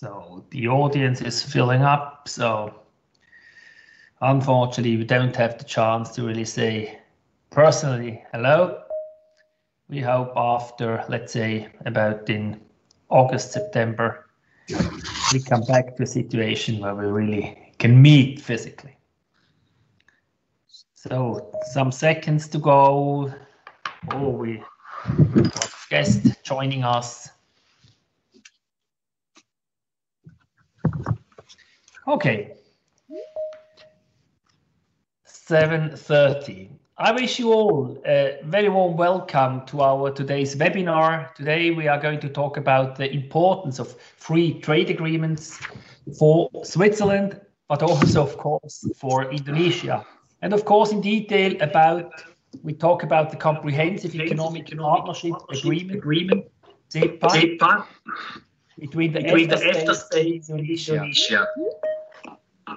So the audience is filling up. So unfortunately, we don't have the chance to really say personally hello. We hope after, let's say, about in August, September, we come back to a situation where we really can meet physically. So some seconds to go. Oh, we got guest joining us. Okay. 7.30. I wish you all a very warm welcome to our today's webinar. Today we are going to talk about the importance of free trade agreements for Switzerland, but also, of course, for Indonesia. And of course, in detail about, we talk about the Comprehensive Economic Partnership Agreement, agreement CEPA, between the between EFTA states and Indonesia.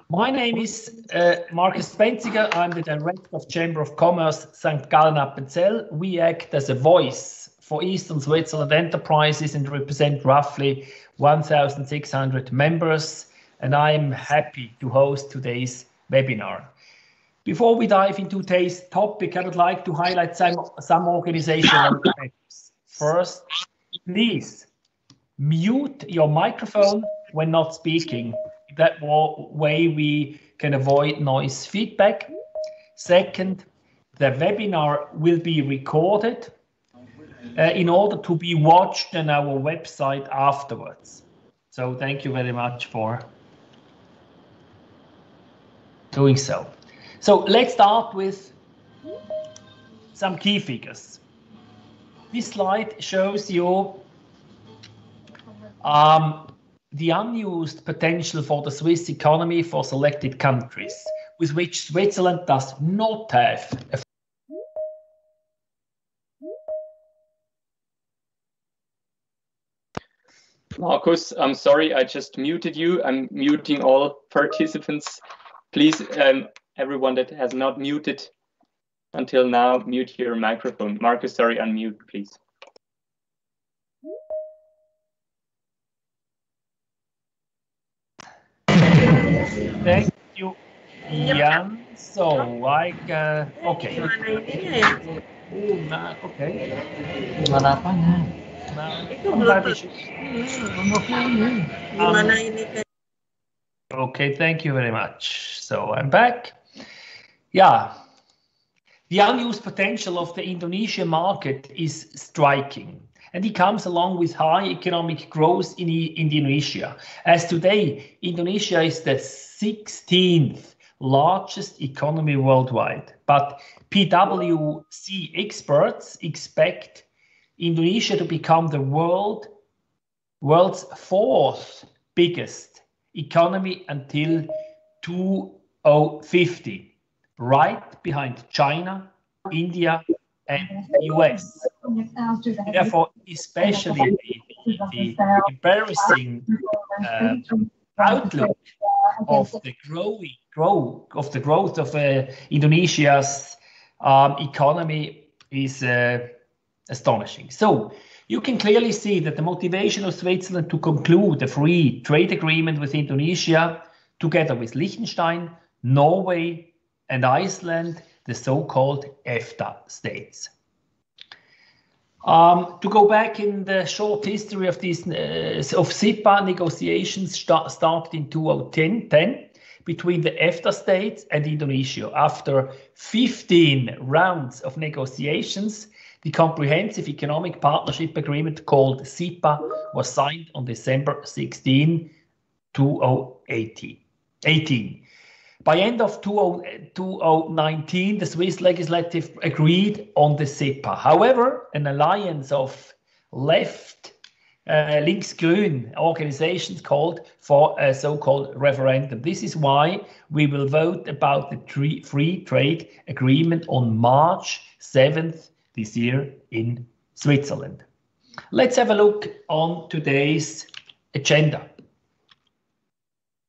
My name is uh, Markus Bänziger. I'm the Director of Chamber of Commerce St. Gallen Appenzell. We act as a voice for Eastern Switzerland enterprises and represent roughly 1,600 members. And I'm happy to host today's webinar. Before we dive into today's topic, I would like to highlight some, some organizational. First, please mute your microphone when not speaking. That way we can avoid noise feedback. Second, the webinar will be recorded uh, in order to be watched on our website afterwards. So thank you very much for doing so. So let's start with some key figures. This slide shows you um, the unused potential for the Swiss economy for selected countries, with which Switzerland does not have a Markus, I'm sorry, I just muted you. I'm muting all participants. Please um, everyone that has not muted until now, mute your microphone. Markus, sorry, unmute, please. Thank you, Jan. So, I, uh, okay. Okay. Gimana apanya? Nah, Itu belum. Gimana ini kan? Okay, thank you very much. So I'm back. Yeah, the unused potential of the Indonesian market is striking. And it comes along with high economic growth in Indonesia. As today, Indonesia is the 16th largest economy worldwide. But PwC experts expect Indonesia to become the world world's fourth biggest economy until 2050 right behind China, India, and the US. Therefore, especially the, the, the embarrassing uh, outlook of the growing growth of the growth of uh, Indonesia's um, economy is uh, astonishing. So you can clearly see that the motivation of Switzerland to conclude a free trade agreement with Indonesia, together with Liechtenstein, Norway, and Iceland, the so-called EFTA states. Um, to go back in the short history of these uh, of CEPA negotiations start, started in 2010 between the EFTA states and Indonesia. After 15 rounds of negotiations, the Comprehensive Economic Partnership Agreement called CEPA was signed on December 16, 2018. By end of 2019, the Swiss legislative agreed on the CEPA. However, an alliance of left uh, Linksgrün organizations called for a so-called referendum. This is why we will vote about the free trade agreement on March 7th this year in Switzerland. Let's have a look on today's agenda.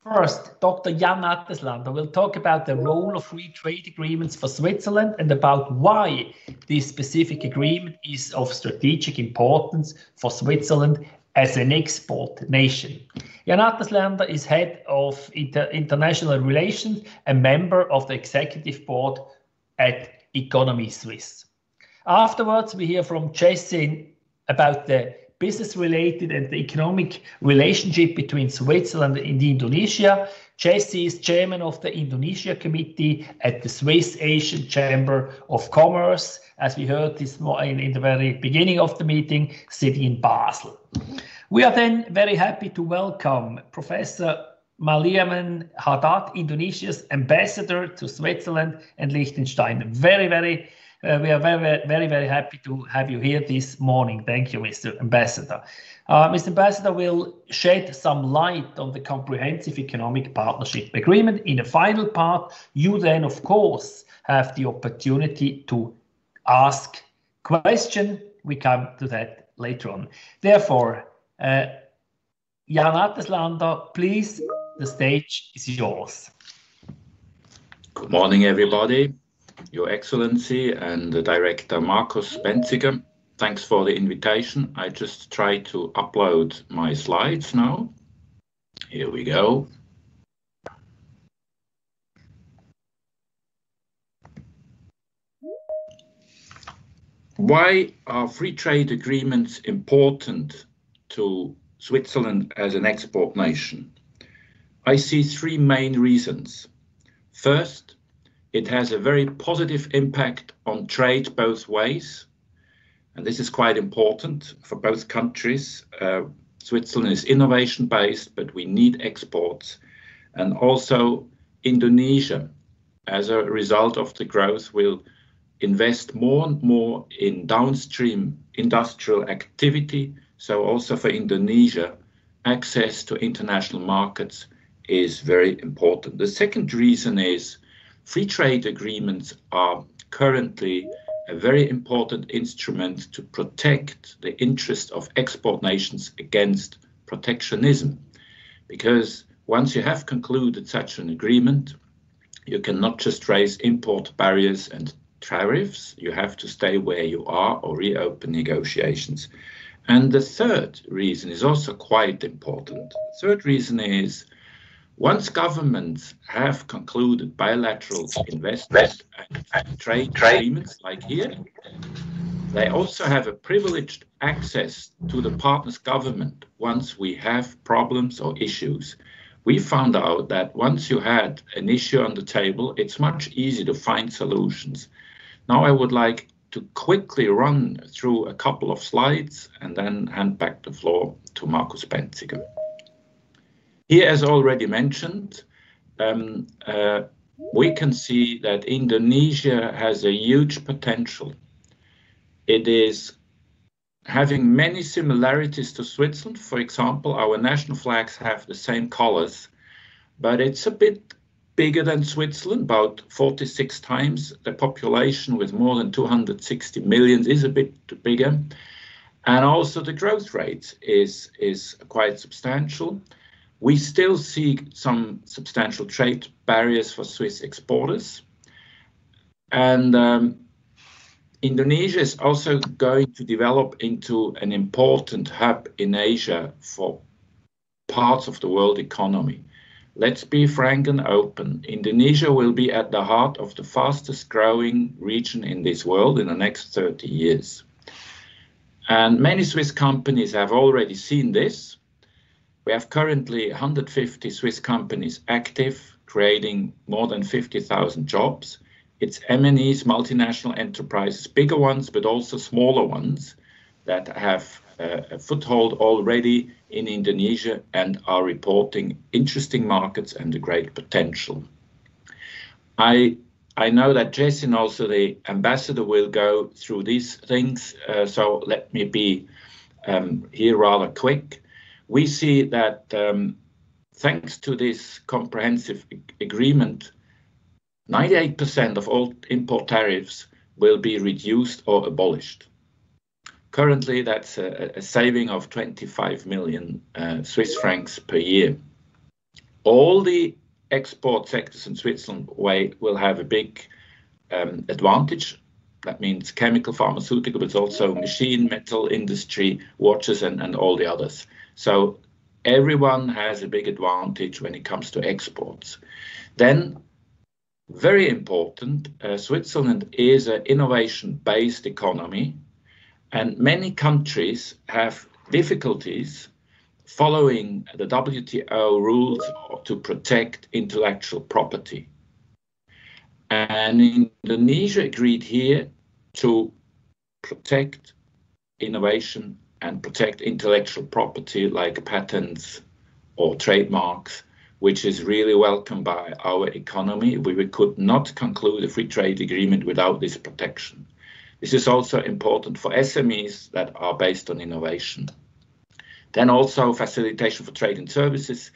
First, Dr. Jan Atteslander will talk about the role of free trade agreements for Switzerland and about why this specific agreement is of strategic importance for Switzerland as an export nation. Jan Atteslander is head of inter international relations, a member of the executive board at economiesuisse. Afterwards, we hear from Jessin about the business related and the economic relationship between Switzerland and Indonesia. Jesse is chairman of the Indonesia Committee at the Swiss Asian Chamber of Commerce, as we heard this in, in the very beginning of the meeting, sitting in Basel. We are then very happy to welcome Professor Muliaman Hadad, Indonesia's ambassador to Switzerland and Liechtenstein. Very, very we are very, very, very happy to have you here this morning. Thank you, Mr. Ambassador. Uh, Mr. Ambassador will shed some light on the Comprehensive Economic Partnership Agreement. In the final part, you then, of course, have the opportunity to ask question. We come to that later on. Therefore, uh, Jan Atteslander, please, the stage is yours. Good morning, everybody. Your Excellency and the Director Markus Bänziger, thanks for the invitation. I just try to upload my slides now. Here we go. Why are free trade agreements important to Switzerland as an export nation? I see three main reasons. First, it has a very positive impact on trade both ways. And this is quite important for both countries. Uh, Switzerland is innovation based, but we need exports. And also Indonesia, as a result of the growth, will invest more and more in downstream industrial activity. So also for Indonesia, access to international markets is very important. The second reason is Free trade agreements are currently a very important instrument to protect the interest of export nations against protectionism. Because once you have concluded such an agreement, you cannot just raise import barriers and tariffs. You have to stay where you are or reopen negotiations. And the third reason is also quite important. The third reason is once governments have concluded bilateral investment and trade agreements like here, they also have a privileged access to the partner's government once we have problems or issues. We found out that once you had an issue on the table, it's much easier to find solutions. Now I would like to quickly run through a couple of slides and then hand back the floor to Markus Bänziger. Here, as already mentioned, um, uh, we can see that Indonesia has a huge potential. It is having many similarities to Switzerland. For example, our national flags have the same colors, but it's a bit bigger than Switzerland, about 46 times. The population with more than 260 million is a bit bigger. And also the growth rate is, is quite substantial. We still see some substantial trade barriers for Swiss exporters. And um, Indonesia is also going to develop into an important hub in Asia for parts of the world economy. Let's be frank and open. Indonesia will be at the heart of the fastest growing region in this world in the next 30 years. And many Swiss companies have already seen this we have currently 150 Swiss companies active, creating more than 50,000 jobs. It's MNEs, multinational enterprises, bigger ones, but also smaller ones that have a foothold already in Indonesia and are reporting interesting markets and a great potential. I I know that Jason, also the ambassador, will go through these things, uh, so let me be um, here rather quick we see that um, thanks to this comprehensive agreement, 98% of all import tariffs will be reduced or abolished. Currently, that's a, saving of 25 million uh, Swiss francs per year. All the export sectors in Switzerland will have a big um, advantage. That means chemical, pharmaceutical, but also machine, metal industry, watches, and all the others. So everyone has a big advantage when it comes to exports. Then, very important, uh, Switzerland is an innovation-based economy, and many countries have difficulties following the WTO rules to protect intellectual property. And Indonesia agreed here to protect innovation and protect intellectual property like patents or trademarks, which is really welcomed by our economy. We could not conclude a free trade agreement without this protection. This is also important for SMEs that are based on innovation. Then also facilitation for trade and services,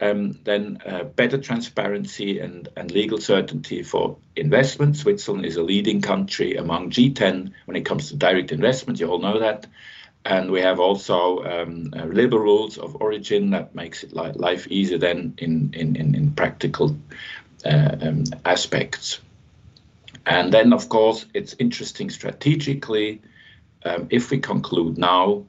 um, then uh, better transparency and, and legal certainty for investment. Switzerland is a leading country among G10 when it comes to direct investment, you all know that. And we have also um, uh, liberal rules of origin that makes it li life easier then in, in, in, in practical uh, um, aspects. And then, of course, it's interesting strategically. Um, if we conclude now,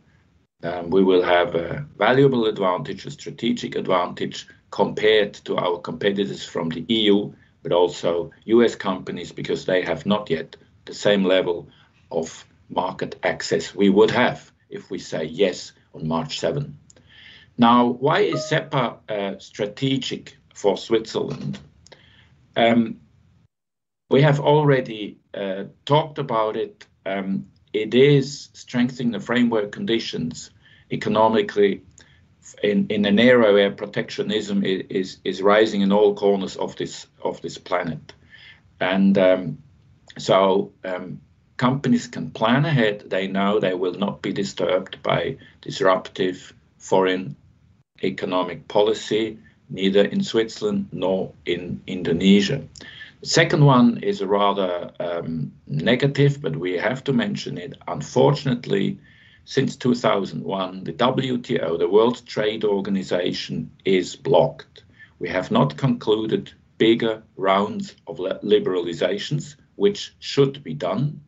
um, we will have a valuable advantage, a strategic advantage compared to our competitors from the EU, but also US companies because they have not yet the same level of market access we would have if we say yes on March 7. Now, why is CEPA uh, strategic for Switzerland? Um, we have already uh, talked about it. Um, it is strengthening the framework conditions economically in, in an era where protectionism is, is rising in all corners of this of this planet. And um, so um, companies can plan ahead. They know they will not be disturbed by disruptive foreign economic policy, neither in Switzerland nor in Indonesia. The second one is rather um, negative, but we have to mention it. Unfortunately, since 2001, the WTO, the World Trade Organization, is blocked. We have not concluded bigger rounds of liberalizations, which should be done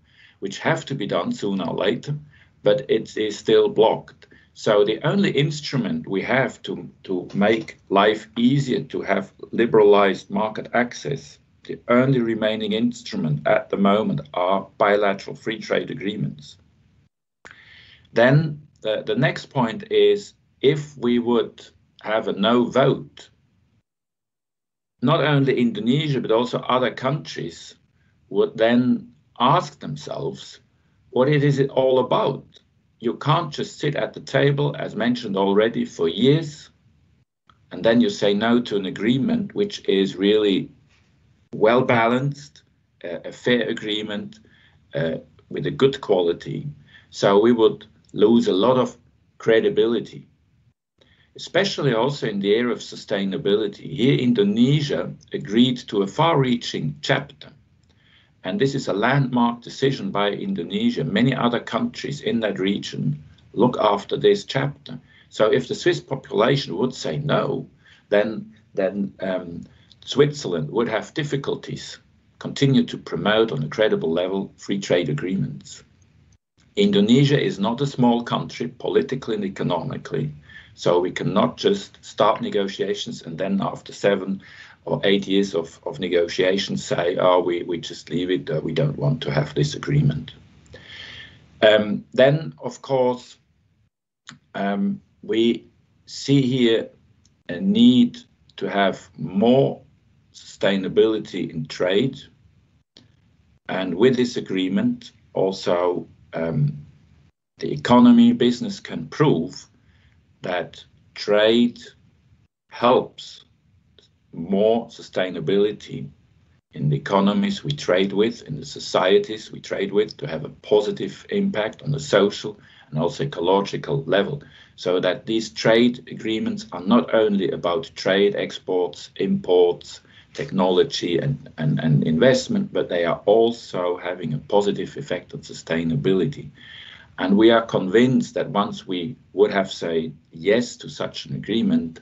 which have to be done sooner or later, but it is still blocked. So the only instrument we have to, to make life easier to have liberalized market access, the only remaining instrument at the moment are bilateral free trade agreements. Then the, the next point is if we would have a no vote, not only Indonesia, but also other countries would then ask themselves what it is all about. You can't just sit at the table, as mentioned already, for years, and then you say no to an agreement which is really well balanced, uh, a fair agreement uh, with a good quality. So we would lose a lot of credibility, especially also in the area of sustainability. Here, Indonesia agreed to a far reaching chapter and this is a landmark decision by Indonesia. Many other countries in that region look after this chapter. So if the Swiss population would say no, then then um, Switzerland would have difficulties continue to promote on a credible level free trade agreements. Indonesia is not a small country politically and economically, so we cannot just start negotiations and then after seven or eight years of, of negotiations say, oh, we, we just leave it, uh, we don't want to have this agreement. Um, then, of course, um, we see here a need to have more sustainability in trade. And with this agreement, also um, the economy, business can prove that trade helps more sustainability in the economies we trade with, in the societies we trade with, to have a positive impact on the social and also ecological level. So that these trade agreements are not only about trade, exports, imports, technology and, and, and investment, but they are also having a positive effect on sustainability. And we are convinced that once we would have said yes to such an agreement,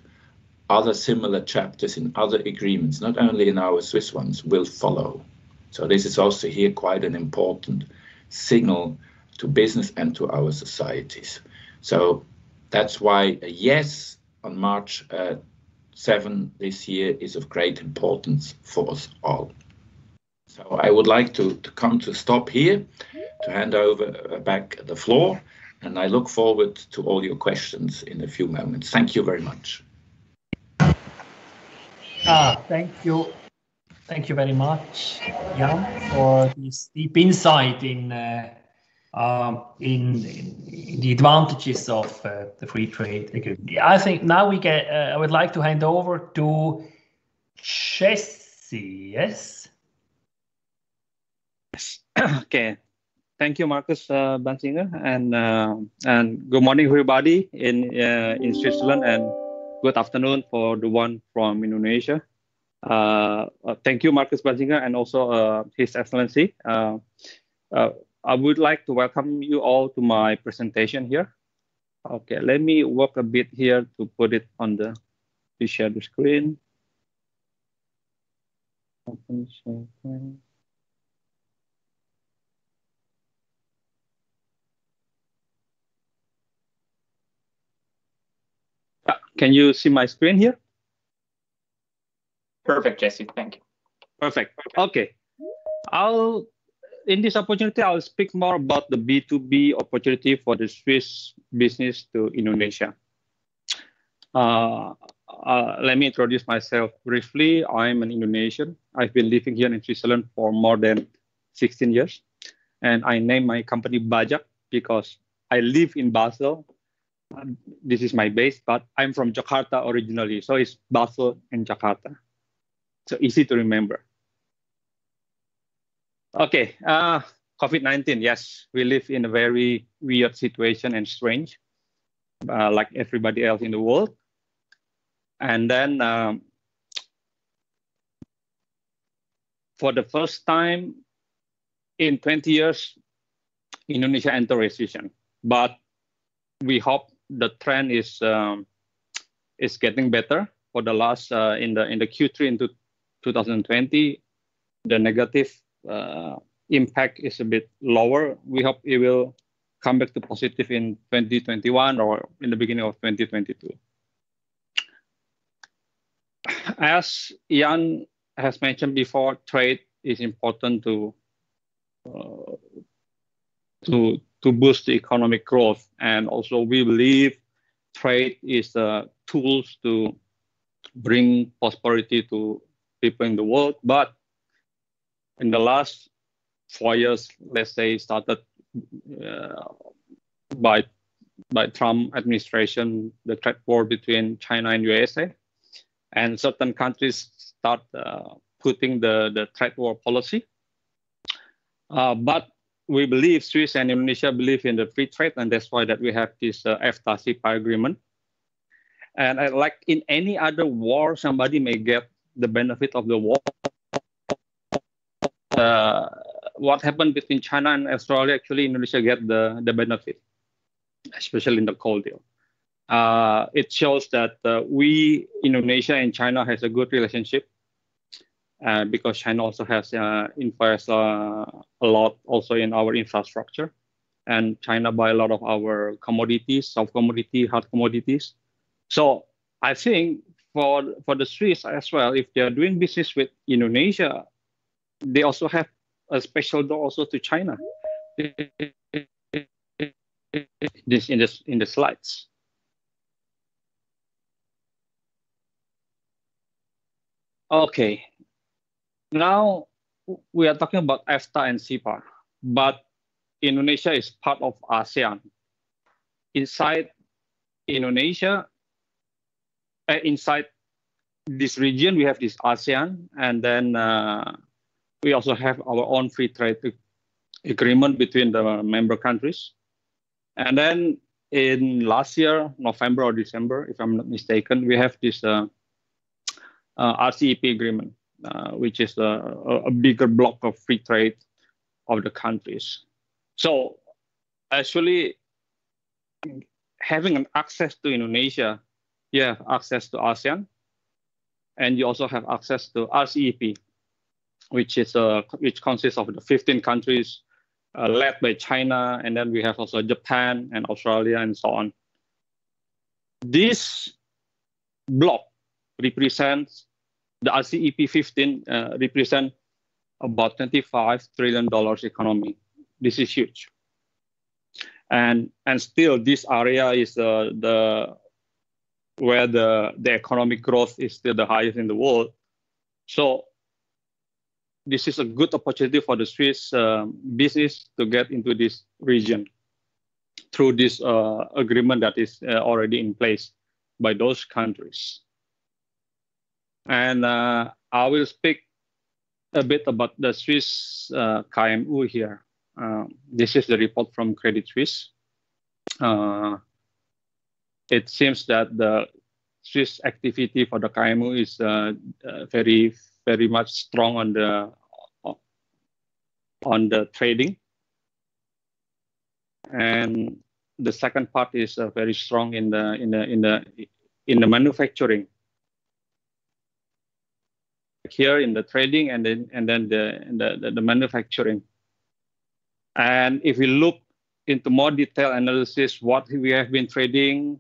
other similar chapters in other agreements, not only in our Swiss ones, will follow. So this is also here quite an important signal to business and to our societies. So that's why a yes on March uh, 7 this year is of great importance for us all. So I would like to, to come to stop here, to hand over uh, back the floor, and I look forward to all your questions in a few moments. Thank you very much. Ah, thank you. Thank you very much, Jan, for this deep insight in uh, um, in, in, the advantages of uh, the free trade agreement. I think now we get. Uh, I would like to hand over to Jesse. Yes. okay. Thank you, Markus uh, Bänziger, and uh, and good morning, everybody in uh, in Switzerland, and good afternoon for the one from Indonesia. Uh, uh, thank you, Markus Bänziger, and also uh, His Excellency. I would like to welcome you all to my presentation here. Okay, let me work a bit here to put it on the, to share the screen. Open share screen. Can you see my screen here? Perfect, Jesse. Thank you. Perfect. Okay. I'll in this opportunity, I'll speak more about the B2B opportunity for the Swiss business to Indonesia. Uh, uh, let me introduce myself briefly. I'm an Indonesian. I've been living here in Switzerland for more than 16 years. And I named my company Bajak because I live in Basel. This is my base, but I'm from Jakarta originally. So it's Basel and Jakarta. So easy to remember. Okay, uh, COVID-19, yes, we live in a very weird situation and strange, uh, like everybody else in the world. And then um, for the first time in 20 years, Indonesia entered recession. But we hope the trend is um, is getting better. For the last uh, in the in the Q3 into 2020, the negative uh, impact is a bit lower. We hope it will come back to positive in 2021 or in the beginning of 2022. As Jan has mentioned before, trade is important to uh, to to boost the economic growth, and also we believe trade is the tools to bring prosperity to people in the world. But in the last four years, let's say, started uh, by by Trump administration, the trade war between China and USA, and certain countries start uh, putting the the trade war policy. Uh, but we believe Swiss and Indonesia believe in the free trade, and that's why that we have this uh, EFTA-CEPA agreement. And like in any other war, somebody may get the benefit of the war uh, what happened between China and Australia, actually Indonesia get the, the benefit, especially in the coal deal. Uh, it shows that uh, we, Indonesia and China has a good relationship uh, because China also has uh, invested uh, a lot also in our infrastructure. And China buy a lot of our commodities, soft commodity, hard commodities. So I think for, for the Swiss as well, if they are doing business with Indonesia, they also have a special door also to China. This in this in the slides. Okay, now we are talking about EFTA and CEPA, but Indonesia is part of ASEAN. Inside Indonesia, uh, inside this region, we have this ASEAN, and then uh, we also have our own free trade agreement between the member countries. And then in last year, November or December, if I'm not mistaken, we have this uh, uh, RCEP agreement, which is a, a, bigger block of free trade of the countries. So actually, having an access to Indonesia, you have access to ASEAN, and you also have access to RCEP, which is uh, which consists of the 15 countries uh, led by China, and then we have also Japan and Australia and so on. This block represents the RCEP 15 uh, represent about 25 trillion dollars economy. This is huge, and and still this area is uh, the where the the economic growth is still the highest in the world. So this is a good opportunity for the Swiss uh, business to get into this region through this uh, agreement that is uh, already in place by those countries. And uh, I will speak a bit about the Swiss uh, KMU here. Uh, this is the report from Credit Suisse. Uh, it seems that the Swiss activity for the KMU is uh, uh, very, very much strong on the on the trading, and the second part is uh, very strong in the in the in the in the manufacturing here in the trading and then and then the, the, the, the manufacturing. And if we look into more detailed analysis, what we have been trading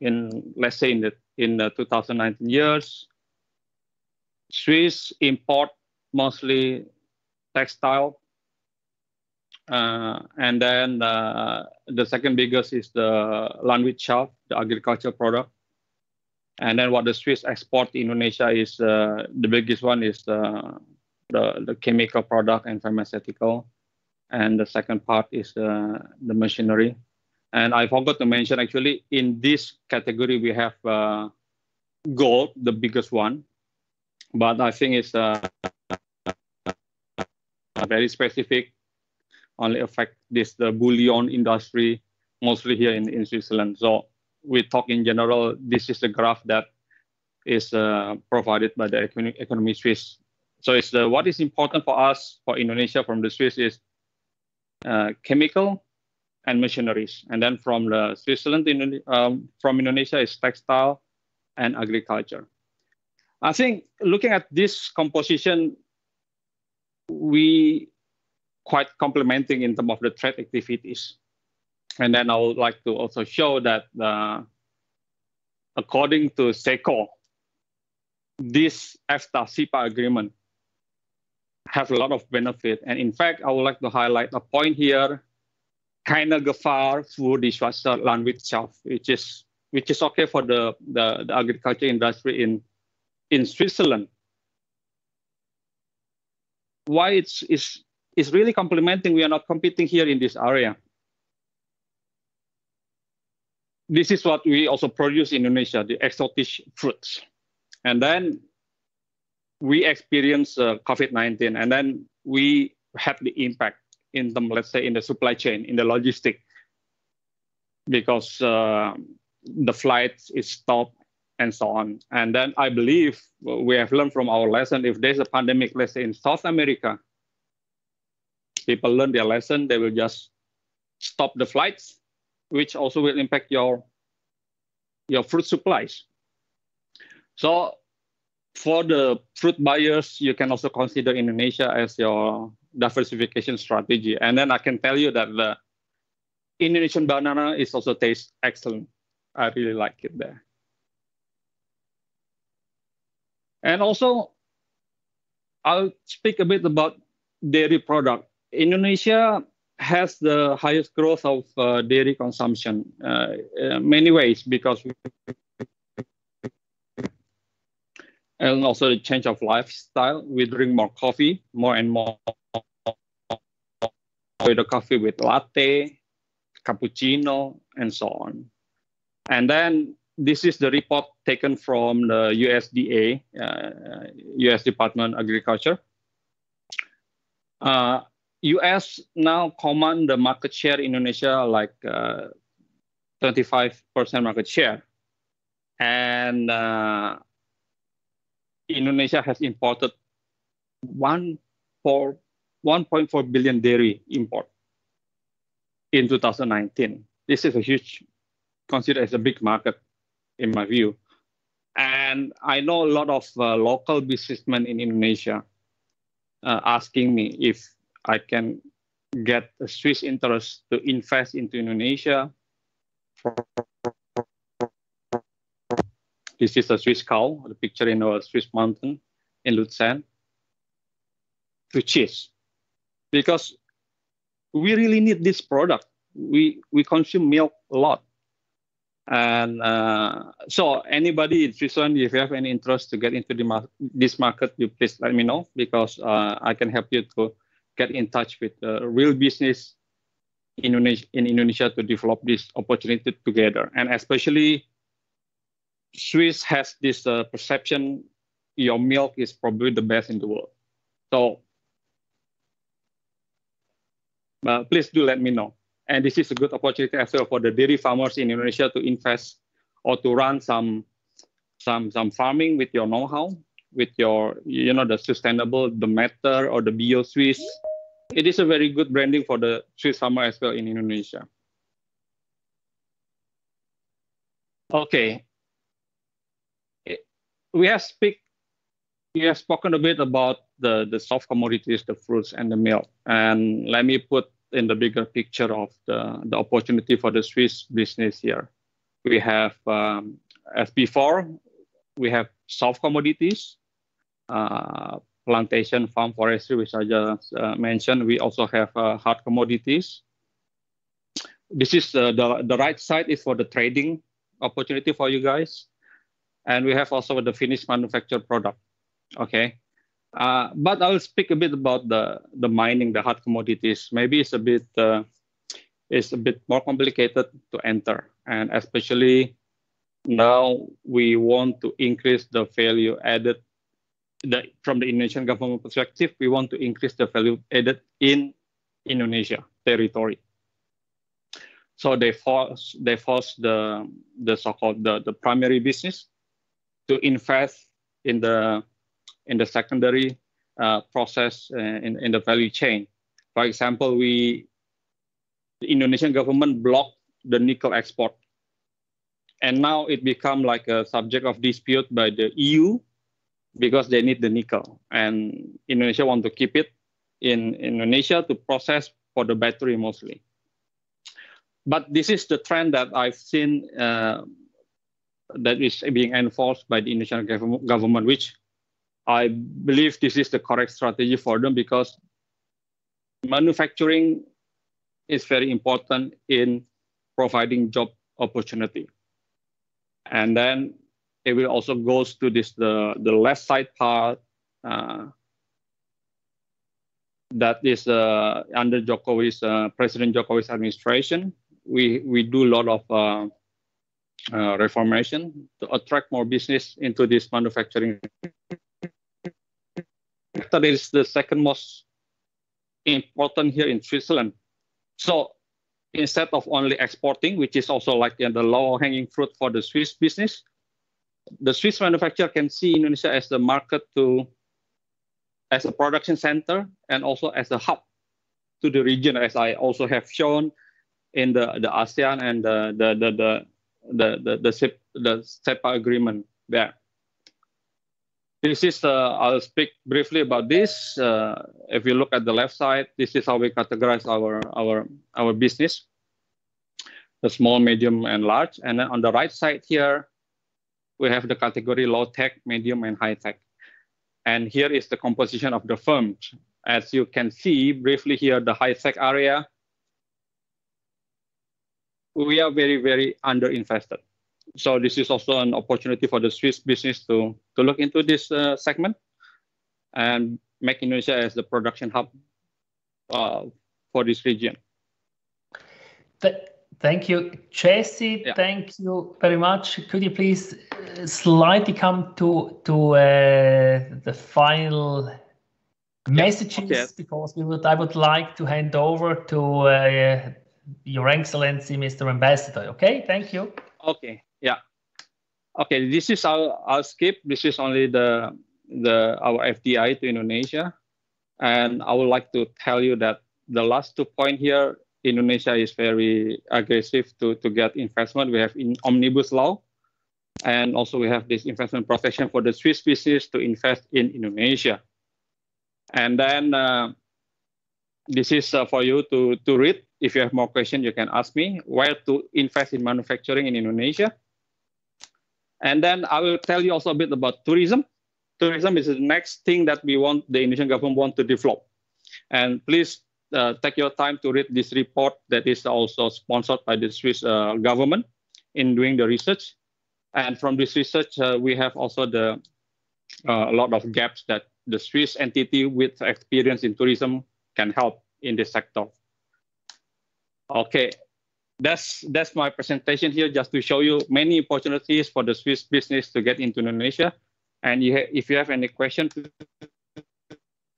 in, let's say in the in the 2019 years, Swiss import mostly textile, uh, and then uh, the second biggest is the Landwirtschaft, the agriculture product. And then what the Swiss export to Indonesia is uh, the biggest one is the, the, the chemical product and pharmaceutical, and the second part is uh, the machinery. And I forgot to mention actually in this category we have uh, gold, the biggest one, but I think it's uh, very specific. Only affect this the bullion industry mostly here in, in Switzerland. So we talk in general, this is the graph that is uh, provided by the economiesuisse. So it's the, what is important for us, for Indonesia from the Swiss is uh, chemical and machineries. And then from the Switzerland, um, from Indonesia is textile and agriculture. I think looking at this composition, we quite complementing in terms of the trade activities. And then I would like to also show that uh, according to SECO, this EFTA CEPA agreement has a lot of benefit. And in fact, I would like to highlight a point here, keine Gefahr für die Schweizer Landwirtschaft, which is which is okay for the, the, the agriculture industry in in Switzerland. Why it's, it's, it's really complementing, we are not competing here in this area. This is what we also produce in Indonesia, the exotic fruits. And then we experience uh, COVID-19 and then we had the impact in the, let's say, in the supply chain, in the logistic, because uh, the flights is stopped and so on. And then I believe we have learned from our lesson, if there's a pandemic, let's say in South America, people learn their lesson, they will just stop the flights which also will impact your your fruit supplies. So for the fruit buyers, you can also consider Indonesia as your diversification strategy. And then I can tell you that the Indonesian banana is also taste excellent. I really like it there. And also, I'll speak a bit about dairy product. Indonesia has the highest growth of uh, dairy consumption uh, in many ways because and also the change of lifestyle. We drink more coffee, more and more with the coffee with latte, cappuccino, and so on. And then this is the report taken from the USDA, uh, US Department of Agriculture. Uh, US now command the market share in Indonesia like uh, 25% market share. And uh, Indonesia has imported 1.4 billion dairy import in 2019. This is a huge, considered as a big market in my view. And I know a lot of uh, local businessmen in Indonesia uh, asking me if I can get a Swiss interest to invest into Indonesia this is a Swiss cow, the picture in a Swiss mountain in Luzern, to cheese. Because we really need this product. We, we consume milk a lot. And uh, so anybody in Switzerland, if you have any interest to get into the mar this market, you please let me know because uh, I can help you to get in touch with uh, real business in Indonesia, in Indonesia to develop this opportunity together. And especially Swiss has this uh, perception your milk is probably the best in the world. So uh, please do let me know. And this is a good opportunity as well for the dairy farmers in Indonesia to invest or to run some some some farming with your know-how, with your you know the sustainable, the matter or the Bio Swiss. It is a very good branding for the Swiss farmer as well in Indonesia. Okay, we have speak we have spoken a bit about the the soft commodities, the fruits and the milk, and let me put in the bigger picture of the, the opportunity for the Swiss business here. We have, um, as before, we have soft commodities, uh, plantation, farm, forestry, which I just uh, mentioned. We also have uh, hard commodities. This is uh, the, the right side is for the trading opportunity for you guys. And we have also the finished manufactured product. Okay. Uh, but I'll speak a bit about the, the mining, the hard commodities. Maybe it's a bit uh, it's a bit more complicated to enter, and especially now we want to increase the value added. The, from the Indonesian government perspective, we want to increase the value added in Indonesia territory. So they force they force the the so-called the, the primary business to invest in the in the secondary uh, process uh, in, in the value chain. For example, we the Indonesian government blocked the nickel export. And now it become like a subject of dispute by the EU because they need the nickel. And Indonesia want to keep it in Indonesia to process for the battery mostly. But this is the trend that I've seen uh, that is being enforced by the Indonesian government, which I believe this is the correct strategy for them because manufacturing is very important in providing job opportunity. And then it will also goes to this the, the left side part uh, that is uh, under Jokowi's uh, President Jokowi's administration. We we do a lot of uh, uh, reformation to attract more business into this manufacturing sector is the second most important here in Switzerland. So instead of only exporting, which is also like the low hanging fruit for the Swiss business, the Swiss manufacturer can see Indonesia as the market to, as a production center and also as a hub to the region, as I also have shown in the, the ASEAN and the the the the the the, the, the CEPA agreement there. This is, uh, I'll speak briefly about this. Uh, if you look at the left side, this is how we categorize our, our, our business, the small, medium, and large. And then on the right side here, we have the category low tech, medium, and high tech. And here is the composition of the firms. As you can see briefly here, the high tech area, we are very, very underinvested so this is also an opportunity for the Swiss business to, to look into this uh, segment and make Indonesia as the production hub uh, for this region. Thank you, Jesse. Yeah. Thank you very much. Could you please uh, slightly come to to uh, the final messages because we would I would like to hand over to uh, Your Excellency, Mr. Ambassador. Okay, thank you. Okay. Yeah. Okay, this is I'll, I'll skip. This is only the the our FDI to Indonesia, and I would like to tell you that the last two point here, Indonesia is very aggressive to to get investment. We have in omnibus law, and also we have this investment protection for the Swiss business to invest in Indonesia, and then. Uh, this is uh, for you to, to read. If you have more questions, you can ask me where to invest in manufacturing in Indonesia. And then I will tell you also a bit about tourism. Tourism is the next thing that we want the Indonesian government want to develop. And please uh, take your time to read this report that is also sponsored by the Swiss uh, government in doing the research. And from this research, uh, we have also the uh, a lot of gaps that the Swiss entity with experience in tourism can help in this sector. Okay, that's that's my presentation here, just to show you many opportunities for the Swiss business to get into Indonesia. And you if you have any questions,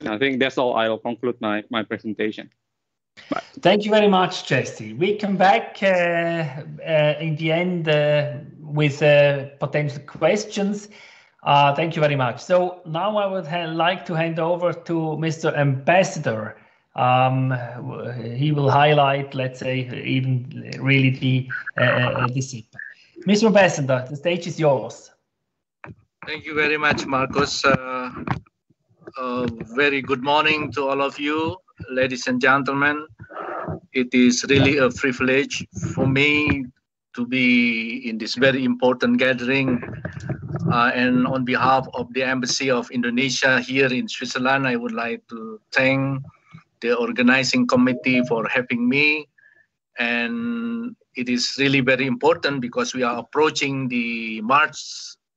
I think that's all. I'll conclude my, my presentation. Bye. Thank you very much, Jesse. We come back uh, uh, in the end uh, with uh, potential questions. Uh, thank you very much. So now I would like to hand over to Mr. Ambassador. Um, he will highlight, let's say, even really the uh, the CEPA. Mr. Ambassador, the stage is yours. Thank you very much, Markus. Very good morning to all of you, ladies and gentlemen. It is really a privilege for me to be in this very important gathering. Uh, and on behalf of the Embassy of Indonesia here in Switzerland, I would like to thank the organizing committee for having me. And it is really very important because we are approaching the March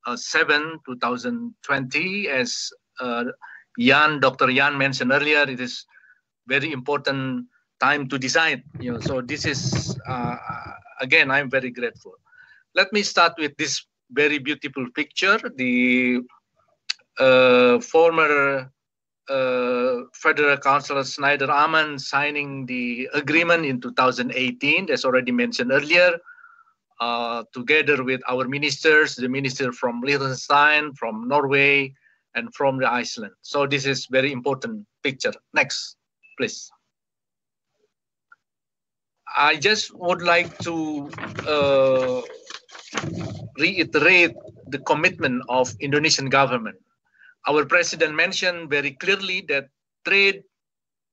uh, 7, 2020 as uh, Jan, Dr. Jan mentioned earlier, it is very important time to decide. You know, so this is uh, again, I'm very grateful. Let me start with this very beautiful picture. The uh, former uh, Federal Councillor Schneider-Ammann signing the agreement in 2018, as already mentioned earlier, uh, together with our ministers, the minister from Liechtenstein, from Norway, and from the Iceland. So this is very important picture. Next, please. I just would like to uh, reiterate the commitment of Indonesian government. Our president mentioned very clearly that trade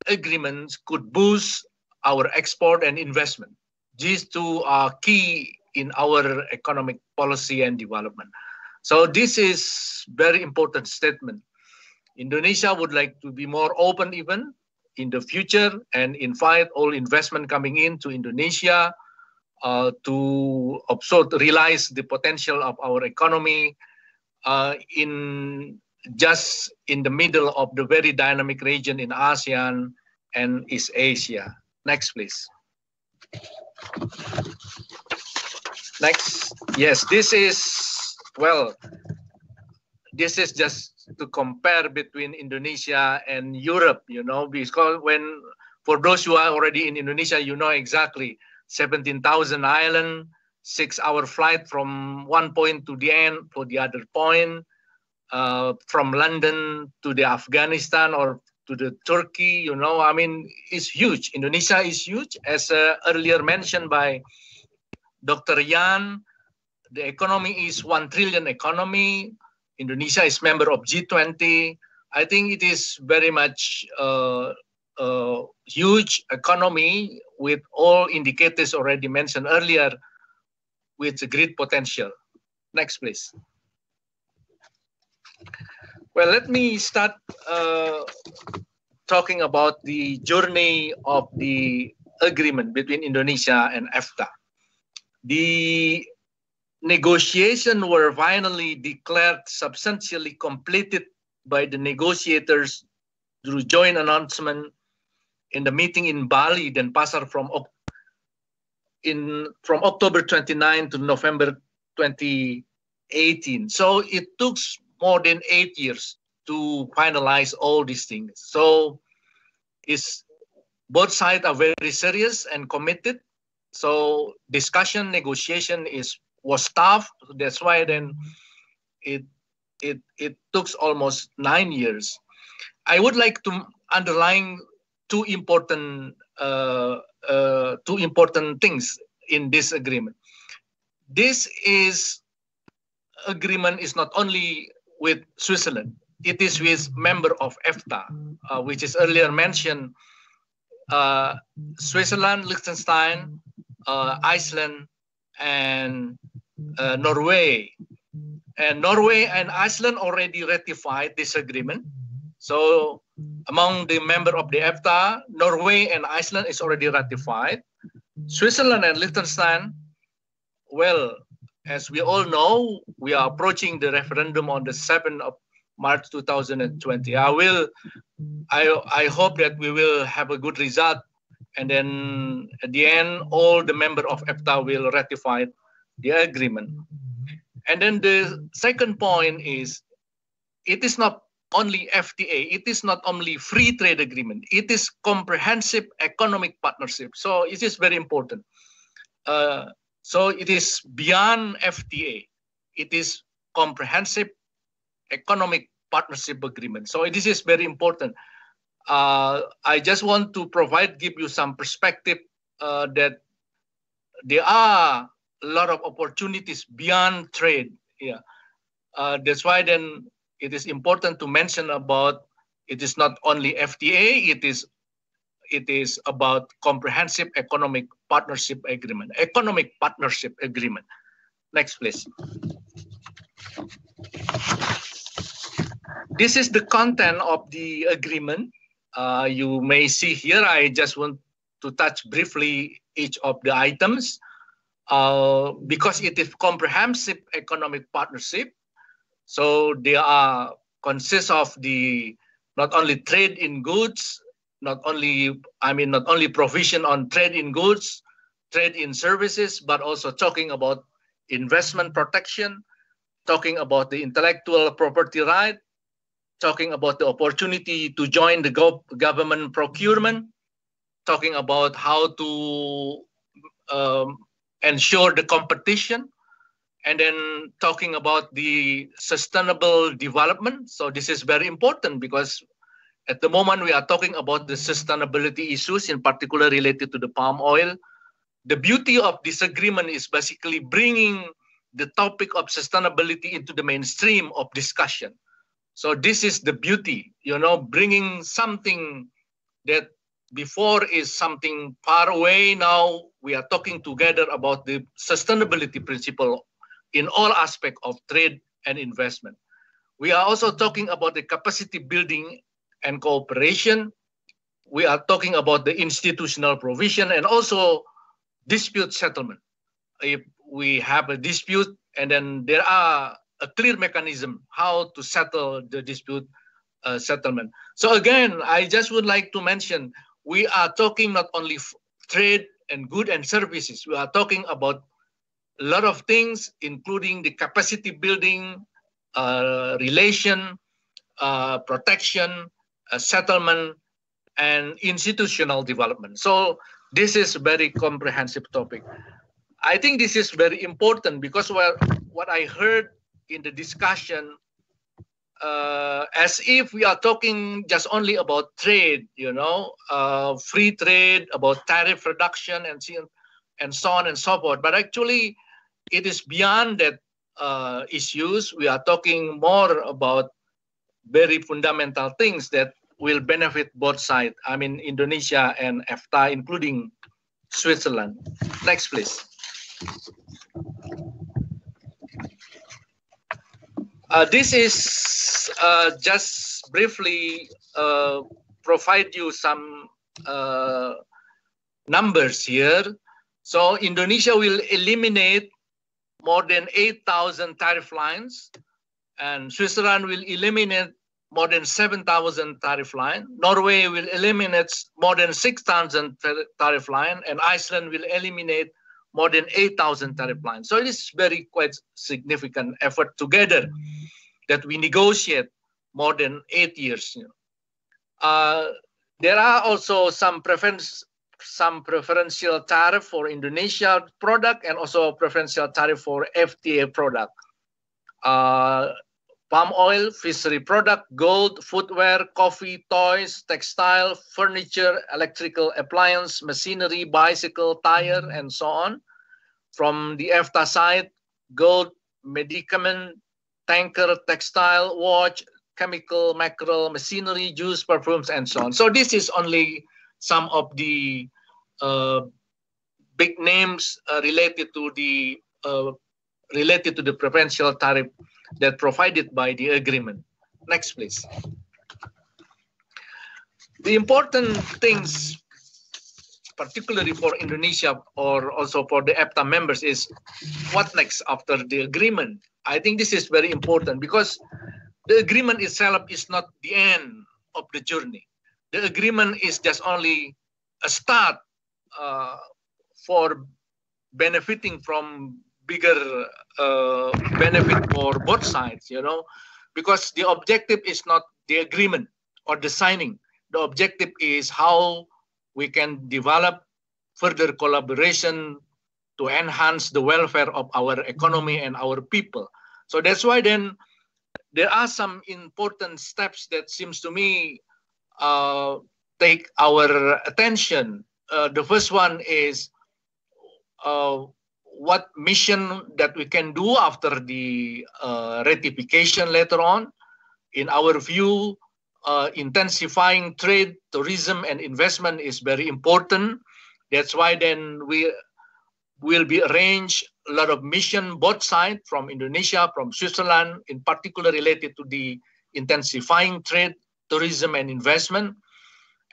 agreements could boost our export and investment. These two are key in our economic policy and development. So this is very important statement. Indonesia would like to be more open even in the future and invite all investment coming in to Indonesia uh, to also realize the potential of our economy uh, in just in the middle of the very dynamic region in ASEAN and East Asia. Next, please. Next. Yes, this is well, this is just to compare between Indonesia and Europe, you know, because when, for those who are already in Indonesia, you know exactly 17,000 island, six hour flight from one point to the end for the other point, uh, from London to the Afghanistan or to the Turkey, you know, I mean, it's huge. Indonesia is huge, as uh, earlier mentioned by Dr. Jan the economy is 1 trillion economy. Indonesia is member of G20. I think it is very much uh, a huge economy with all indicators already mentioned earlier with great potential. Next, please. Well, let me start uh, talking about the journey of the agreement between Indonesia and EFTA. The negotiations were finally declared substantially completed by the negotiators through joint announcement in the meeting in Bali, Denpasar from in from October 29 to November 2018. So it took more than eight years to finalize all these things. So it's both sides are very serious and committed. So discussion, negotiation is was tough. That's why then it it it took almost nine years. I would like to underline two important uh, uh, two important things in this agreement. This is agreement is not only with Switzerland. It is with member of EFTA, uh, which is earlier mentioned. Uh, Switzerland, Liechtenstein, uh, Iceland, and uh, Norway. and Norway and Iceland already ratified this agreement. So among the member of the EFTA, Norway and Iceland is already ratified. Switzerland and Liechtenstein, well, as we all know, we are approaching the referendum on the 7th of March 2020. I will, I, I hope that we will have a good result. And then at the end, all the member of EFTA will ratify the agreement. And then the second point is, it is not only FTA, it is not only free trade agreement, it is comprehensive economic partnership. So it is very important. Uh, so it is beyond FTA. It is comprehensive economic partnership agreement. So this is very important. Uh, I just want to provide, give you some perspective uh, that there are a lot of opportunities beyond trade. Yeah, uh, that's why then it is important to mention about it is not only FTA. It is it is about comprehensive economic partnership agreement, economic partnership agreement. Next, please. This is the content of the agreement. Uh, you may see here, I just want to touch briefly each of the items. Uh, because it is comprehensive economic partnership, so they are consist of the not only trade in goods, not only I mean not only provision on trade in goods, trade in services, but also talking about investment protection, talking about the intellectual property right, talking about the opportunity to join the go government procurement, talking about how to um, ensure the competition, and then talking about the sustainable development. So this is very important because at the moment, we are talking about the sustainability issues, in particular related to the palm oil. The beauty of this agreement is basically bringing the topic of sustainability into the mainstream of discussion. So this is the beauty, you know, bringing something that before is something far away. Now we are talking together about the sustainability principle in all aspects of trade and investment. We are also talking about the capacity building and cooperation. We are talking about the institutional provision and also dispute settlement. If we have a dispute and then there are a clear mechanism how to settle the dispute uh, settlement. So again, I just would like to mention, we are talking not only trade and good and services, we are talking about a lot of things, including the capacity building, uh, relation, uh, protection, uh, settlement, and institutional development. So this is very comprehensive topic. I think this is very important because what, what I heard in the discussion, uh, as if we are talking just only about trade, you know, uh, free trade, about tariff reduction and, and so on and so forth. But actually, it is beyond that uh, issues. We are talking more about very fundamental things that will benefit both sides. I mean, Indonesia and EFTA, including Switzerland. Next, please. Uh, this is uh, just briefly uh, provide you some uh, numbers here. So Indonesia will eliminate more than 8,000 tariff lines and Switzerland will eliminate more than 7,000 tariff line. Norway will eliminate more than 6,000 tariff line, and Iceland will eliminate more than 8,000 tariff lines. So it is very quite significant effort together that we negotiate more than eight years. You know. uh, there are also some preference, some preferential tariff for Indonesia product and also preferential tariff for FTA product. Uh, palm oil, fishery product, gold, footwear, coffee, toys, textile, furniture, electrical appliance, machinery, bicycle, tire, and so on. From the EFTA side, gold, medicament, tanker, textile, watch, chemical, mackerel, machinery, juice, perfumes, and so on. So this is only some of the uh, big names uh, related to the uh, related to the preferential tariff that provided by the agreement. Next, please. The important things, particularly for Indonesia or also for the EFTA members, is what next after the agreement. I think this is very important because the agreement itself is not the end of the journey. The agreement is just only a start uh, for benefiting from bigger uh, benefit for both sides, you know, because the objective is not the agreement or the signing. The objective is how we can develop further collaboration to enhance the welfare of our economy and our people. So that's why then there are some important steps that seems to me uh, take our attention. Uh, the first one is uh, what mission that we can do after the uh, ratification later on. In our view, uh, intensifying trade, tourism, and investment is very important. That's why then we will be arranged a lot of mission both sides from Indonesia, from Switzerland, in particular related to the intensifying trade, tourism, and investment.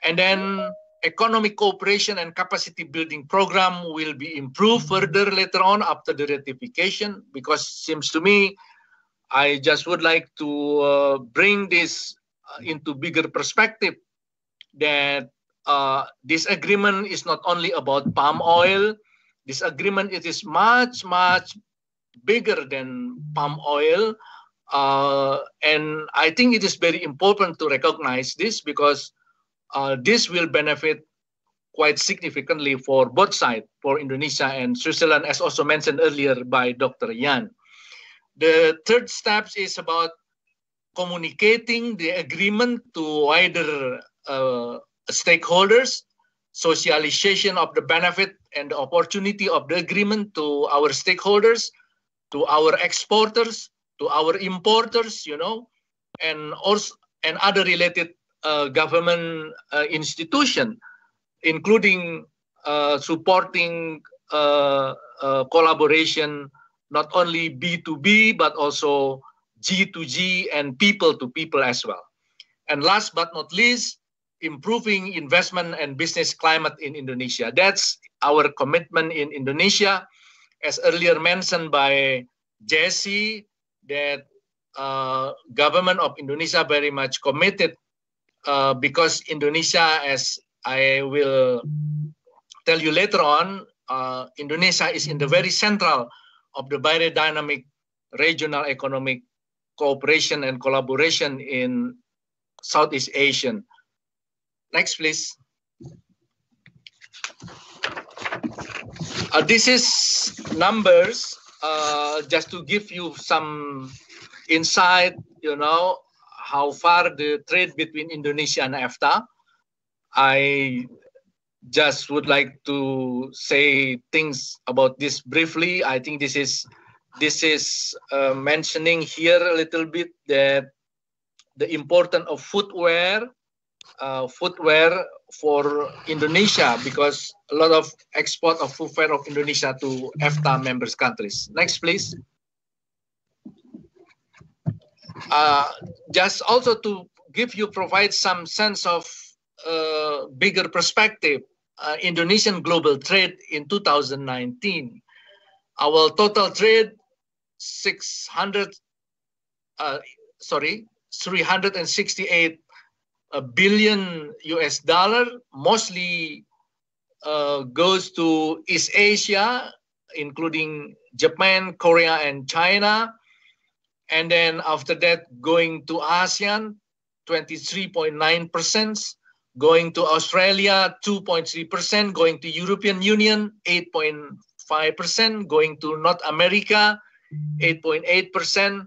And then economic cooperation and capacity building program will be improved further later on after the ratification because seems to me I just would like to uh, bring this uh, into bigger perspective that uh, this agreement is not only about palm oil this agreement it is much much bigger than palm oil uh, and I think it is very important to recognize this because uh, this will benefit quite significantly for both sides, for Indonesia and Switzerland, as also mentioned earlier by Dr. Jan. The third step is about communicating the agreement to wider uh, stakeholders, socialization of the benefit and the opportunity of the agreement to our stakeholders, to our exporters, to our importers, you know, and also and other related uh, government uh, institution, including uh, supporting uh, uh, collaboration, not only B2B, but also G2G and people to people as well. And last but not least, improving investment and business climate in Indonesia. That's our commitment in Indonesia. As earlier mentioned by Jesse, that uh, government of Indonesia very much committed uh, because Indonesia, as I will tell you later on, uh, Indonesia is in the very central of the very dynamic regional economic cooperation and collaboration in Southeast Asian. Next, please. Uh, this is numbers uh, just to give you some insight, you know, how far the trade between Indonesia and EFTA. I just would like to say things about this briefly. I think this is this is uh, mentioning here a little bit that the importance of footwear, uh, footwear for Indonesia because a lot of export of footwear of Indonesia to EFTA members countries. Next, please. Uh, just also to give you provide some sense of uh, bigger perspective uh, indonesian global trade in 2019 our total trade 600 uh, sorry 368 uh, billion us dollar mostly uh, goes to east asia including japan korea and china. And then after that, going to ASEAN, 23.9%, going to Australia, 2.3%, going to European Union, 8.5%, going to North America, 8.8%,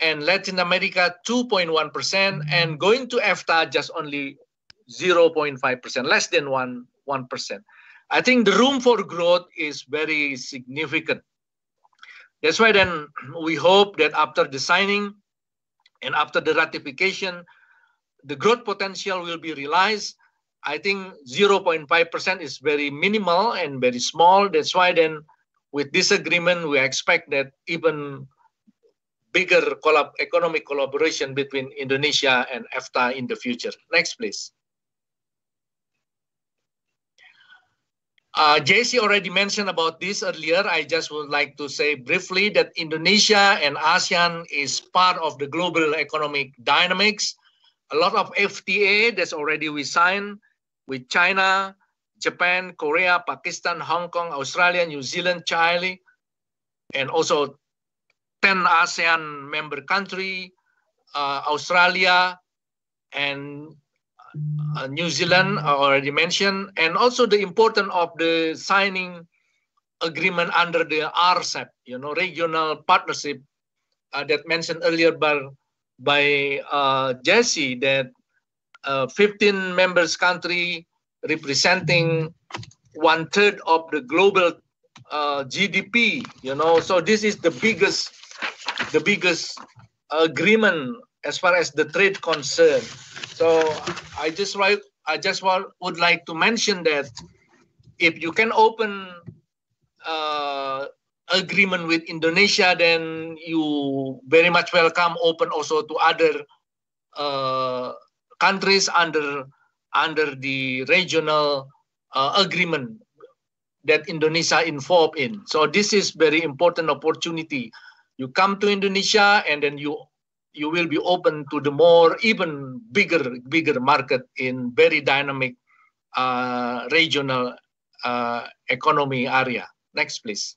and Latin America, 2.1%, and going to EFTA, just only 0.5%, less than 1, 1%. I think the room for growth is very significant. That's why then we hope that after the signing and after the ratification, the growth potential will be realized. I think 0.5% is very minimal and very small. That's why then with this agreement, we expect that even bigger collab economic collaboration between Indonesia and EFTA in the future. Next, please. Uh, JC already mentioned about this earlier. I just would like to say briefly that Indonesia and ASEAN is part of the global economic dynamics. A lot of FTA that's already we signed with China, Japan, Korea, Pakistan, Hong Kong, Australia, New Zealand, Chile, and also 10 ASEAN member country, uh, Australia, and uh, New Zealand I already mentioned, and also the importance of the signing agreement under the RCEP, you know, regional partnership uh, that mentioned earlier by, by uh, Jesse that uh, 15 members country representing one third of the global uh, GDP, you know, so this is the biggest, the biggest agreement as far as the trade concern. So I just like I just want, would like to mention that if you can open uh, agreement with Indonesia, then you very much welcome open also to other uh, countries under under the regional uh, agreement that Indonesia involved in. So this is very important opportunity. You come to Indonesia and then you you will be open to the more even bigger bigger market in very dynamic uh, regional uh, economy area. Next, please.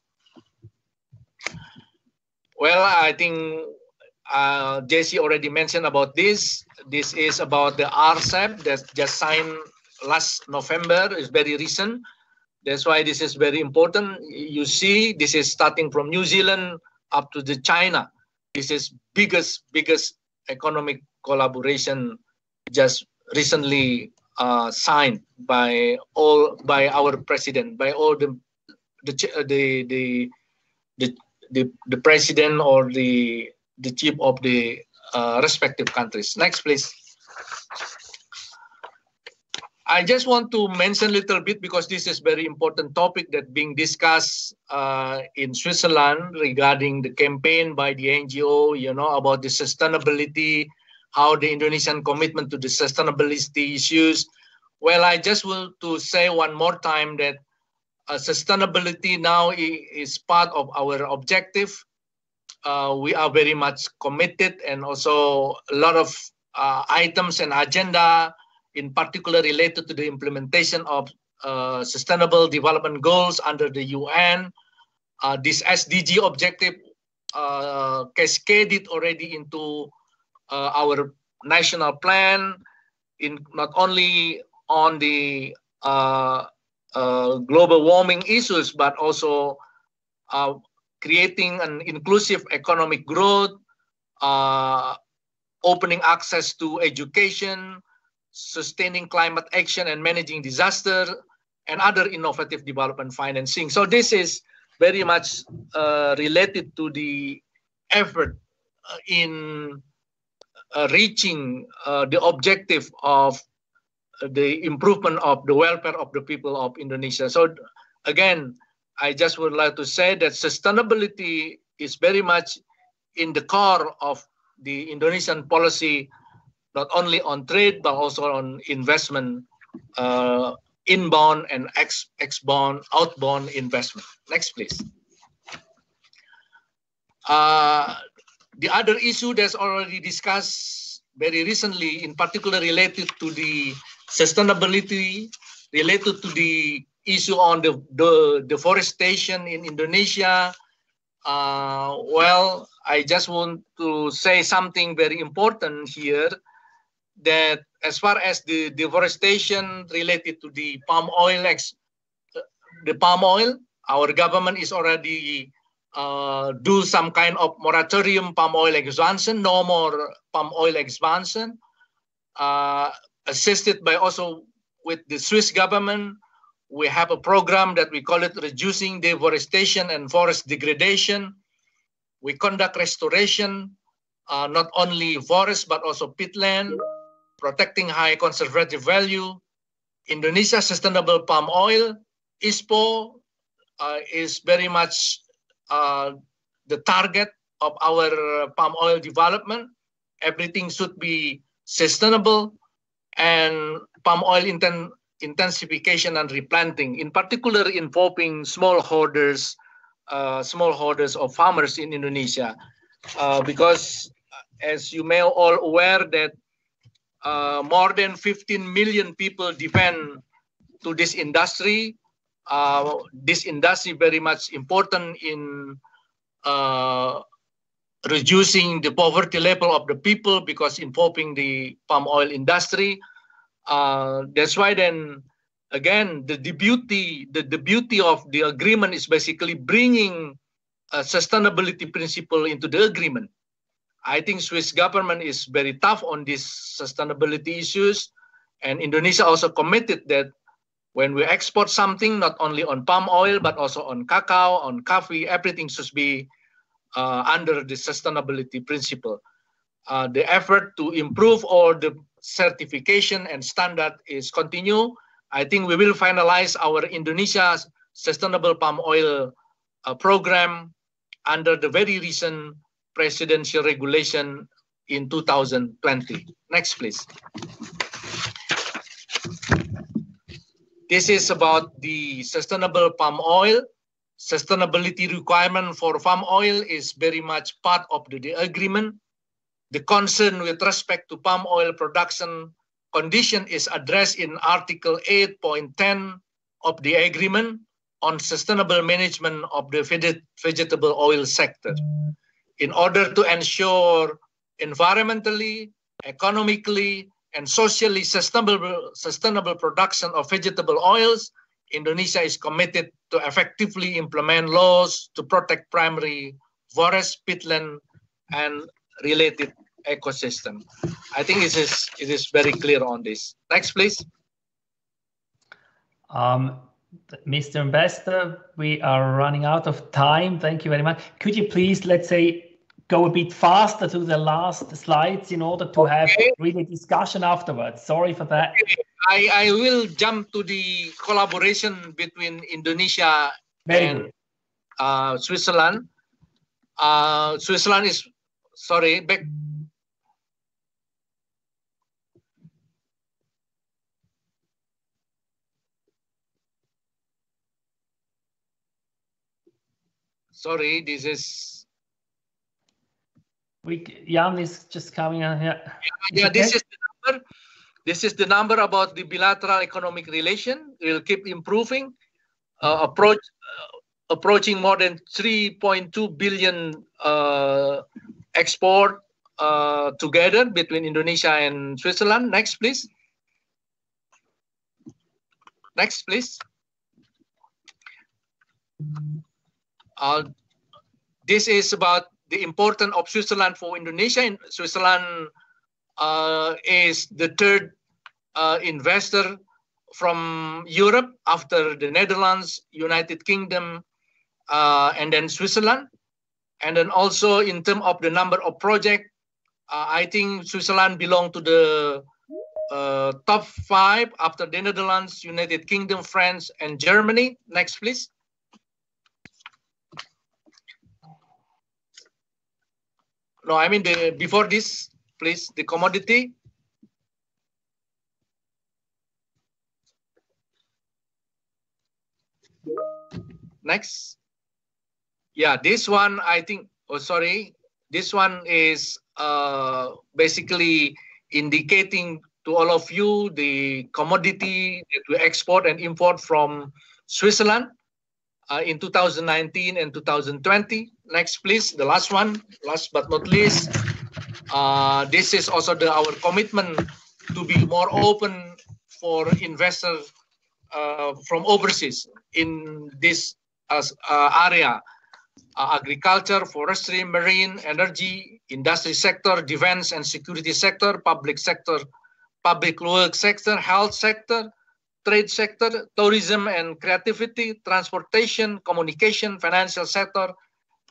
Well, I think uh, Jesse already mentioned about this. This is about the RCEP that just signed last November. It's very recent. That's why this is very important. You see, this is starting from New Zealand up to the China. This is biggest biggest economic collaboration just recently uh, signed by all by our president by all the the the the the, the, the president or the the chief of the uh, respective countries. Next, please. I just want to mention a little bit because this is very important topic that being discussed uh, in Switzerland regarding the campaign by the NGO, you know, about the sustainability, how the Indonesian commitment to the sustainability issues. Well, I just want to say one more time that uh, sustainability now is part of our objective. Uh, we are very much committed and also a lot of uh, items and agenda in particular related to the implementation of uh, sustainable development goals under the UN. Uh, this SDG objective uh, cascaded already into uh, our national plan, in not only on the uh, uh, global warming issues, but also creating an inclusive economic growth, opening access to education, sustaining climate action and managing disaster, and other innovative development financing. So this is very much uh, related to the effort uh, in uh, reaching uh, the objective of the improvement of the welfare of the people of Indonesia. So again, I just would like to say that sustainability is very much in the core of the Indonesian policy not only on trade but also on investment, uh, inbound and ex exbound, outbound investment. Next, please. Uh, the other issue that's already discussed very recently, in particular related to the sustainability, related to the issue on the, the deforestation in Indonesia. Uh, well, I just want to say something very important here that as far as the deforestation related to the palm oil, ex, the palm oil, our government is already uh, do some kind of moratorium palm oil expansion, no more palm oil expansion, uh, assisted by also with the Swiss government. We have a program that we call it Reducing Deforestation and Forest Degradation. We conduct restoration, uh, not only forest, but also peatland protecting high conservative value, Indonesia sustainable palm oil, ISPO uh, is very much uh, the target of our palm oil development. Everything should be sustainable and palm oil inten intensification and replanting, in particular involving smallholders, uh, smallholders of farmers in Indonesia, uh, because as you may all aware that uh, more than 15 million people depend to this industry. Uh, this industry very much important in uh, reducing the poverty level of the people because involving the palm oil industry. Uh, that's why then again the, the beauty the, the beauty of the agreement is basically bringing a sustainability principle into the agreement. I think Swiss government is very tough on these sustainability issues, and Indonesia also committed that when we export something, not only on palm oil but also on cacao, on coffee, everything should be uh, under the sustainability principle. Uh, the effort to improve all the certification and standard is continue. I think we will finalize our Indonesia Sustainable Palm Oil uh, program under the very recent presidential regulation in 2020. Next, please. This is about the sustainable palm oil sustainability requirement for palm oil is very much part of the, agreement. The concern with respect to palm oil production condition is addressed in Article 8.10 of the agreement on sustainable management of the vegetable oil sector. In order to ensure environmentally, economically, and socially sustainable, sustainable production of vegetable oils, Indonesia is committed to effectively implement laws to protect primary forest, peatland, and related ecosystem. I think it is it is very clear on this. Next, please. Um, Mr. Ambassador, we are running out of time. Thank you very much. Could you please, let's say, go a bit faster to the last slides in order to okay. have really discussion afterwards? Sorry for that. I, I will jump to the collaboration between Indonesia Very and uh, Switzerland. Uh, Switzerland is, sorry, back. Sorry, this is. We, Jan is just coming on here. Yeah, yeah okay? this is the number. This is the number about the bilateral economic relation. We'll keep improving. Uh, approach uh, approaching more than 3.2 billion uh, export uh, together between Indonesia and Switzerland. Next, please. Next, please. Uh, this is about the importance of Switzerland for Indonesia. In Switzerland uh, is the third uh, investor from Europe after the Netherlands, United Kingdom, uh, and then Switzerland. And then also in terms of the number of projects, uh, I think Switzerland belong to the uh, top five after the Netherlands, United Kingdom, France, and Germany. Next, please. No, I mean the before this, please, the commodity. Next. Yeah, this one, I think, oh, sorry. This one is uh, basically indicating to all of you the commodity that we export and import from Switzerland uh, in 2019 and 2020. Next, please, the last one, last but not least. Uh, this is also the, our commitment to be more open for investors uh, from overseas in this uh, area uh, agriculture, forestry, marine, energy, industry sector, defense and security sector, public sector, public work sector, health sector, trade sector, tourism and creativity, transportation, communication, financial sector,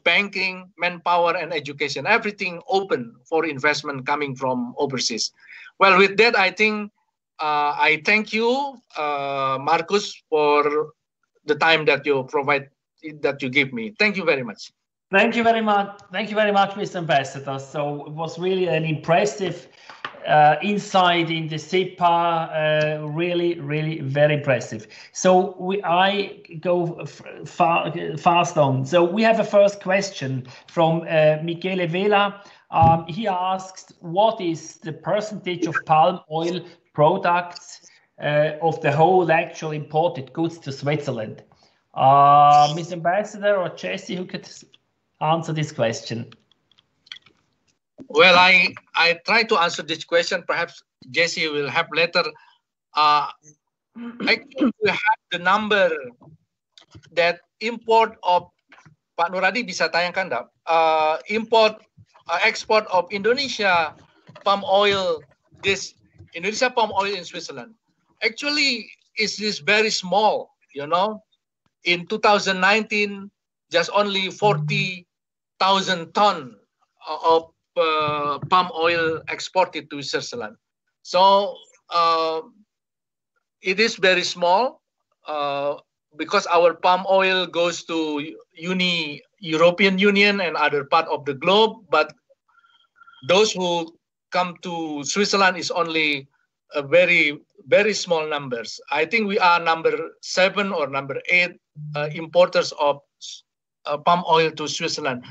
banking, manpower, and education. Everything open for investment coming from overseas. Well, with that, I think uh, I thank you, uh, Markus, for the time that you provide that you give me. Thank you very much. Thank you very much. Thank you very much, Mr. Ambassador. So it was really an impressive uh, insight in the CEPA. Uh, really, really very impressive. So we, I go far, fast on. So we have a first question from uh, Michele Vela. Um, he asks, what is the percentage of palm oil products uh, of the whole actual imported goods to Switzerland? Uh, Mr. Ambassador or Jesse, who could answer this question? Well, I I try to answer this question. Perhaps Jesse will have later. Uh, actually, we have the number that import of Pak Nuradi bisa tayangkan tak? Uh, import uh, export of Indonesia palm oil this Indonesia palm oil in Switzerland actually is this very small you know in 2019 just only 40,000 ton of uh, palm oil exported to Switzerland so uh, it is very small uh, because our palm oil goes to uni European Union and other part of the globe, but those who come to Switzerland is only a very very small numbers. I think we are number seven or number eight uh, importers of uh, palm oil to Switzerland.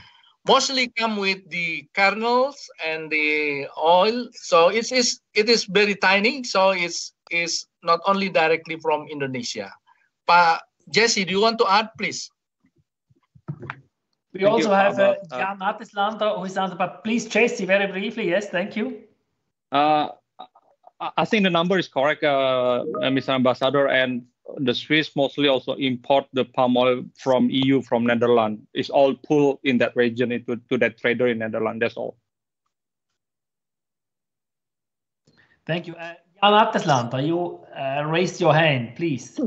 Mostly come with the kernels and the oil, so it's, it's it is very tiny. So it's is not only directly from Indonesia. But Jesse, do you want to add, please? We thank also have uh, Jan Atteslander who is on, the but please, Jesse, very briefly. Yes, thank you. Uh, I think the number is correct, uh, Mr. Ambassador, and the Swiss mostly also import the palm oil from EU, from Netherlands. It's all pulled in that region into to that trader in Netherlands. That's all. Thank you. Uh, Jan Atteslander, you uh, raised your hand, please.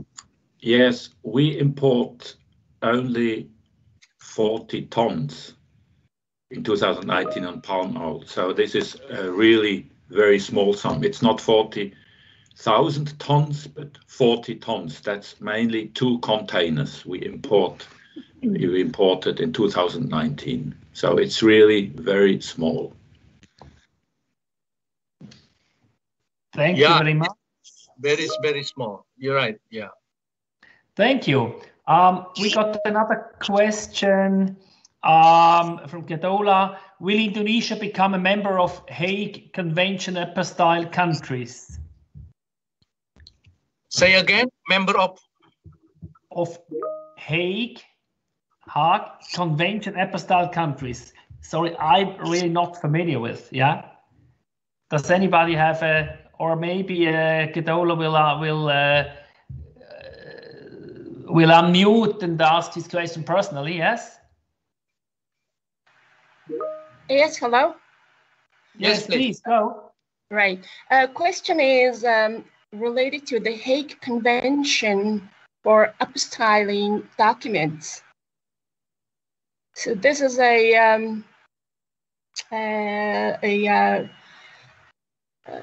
Yes, we import only 40 tons in 2019 on palm oil. So this is a really very small sum. It's not 40,000 tons, but 40 tons. That's mainly two containers we import. We imported in 2019. So it's really very small. Thank yeah. you very much. Very, very small. You're right. Yeah. Thank you. Um, we got another question um, from Kedola. Will Indonesia become a member of Hague Convention apostille countries? Say again, member of? Of Hague, Hague Convention apostille countries. Sorry, I'm really not familiar with, yeah? Does anybody have a, or maybe uh, Kedola will, uh, will uh, will unmute and ask his question personally, yes? Yes, hello? Yes, yes please. please, go. Right. Uh, question is um, related to the Hague Convention for apostilling documents. So this is a um, uh, a uh, uh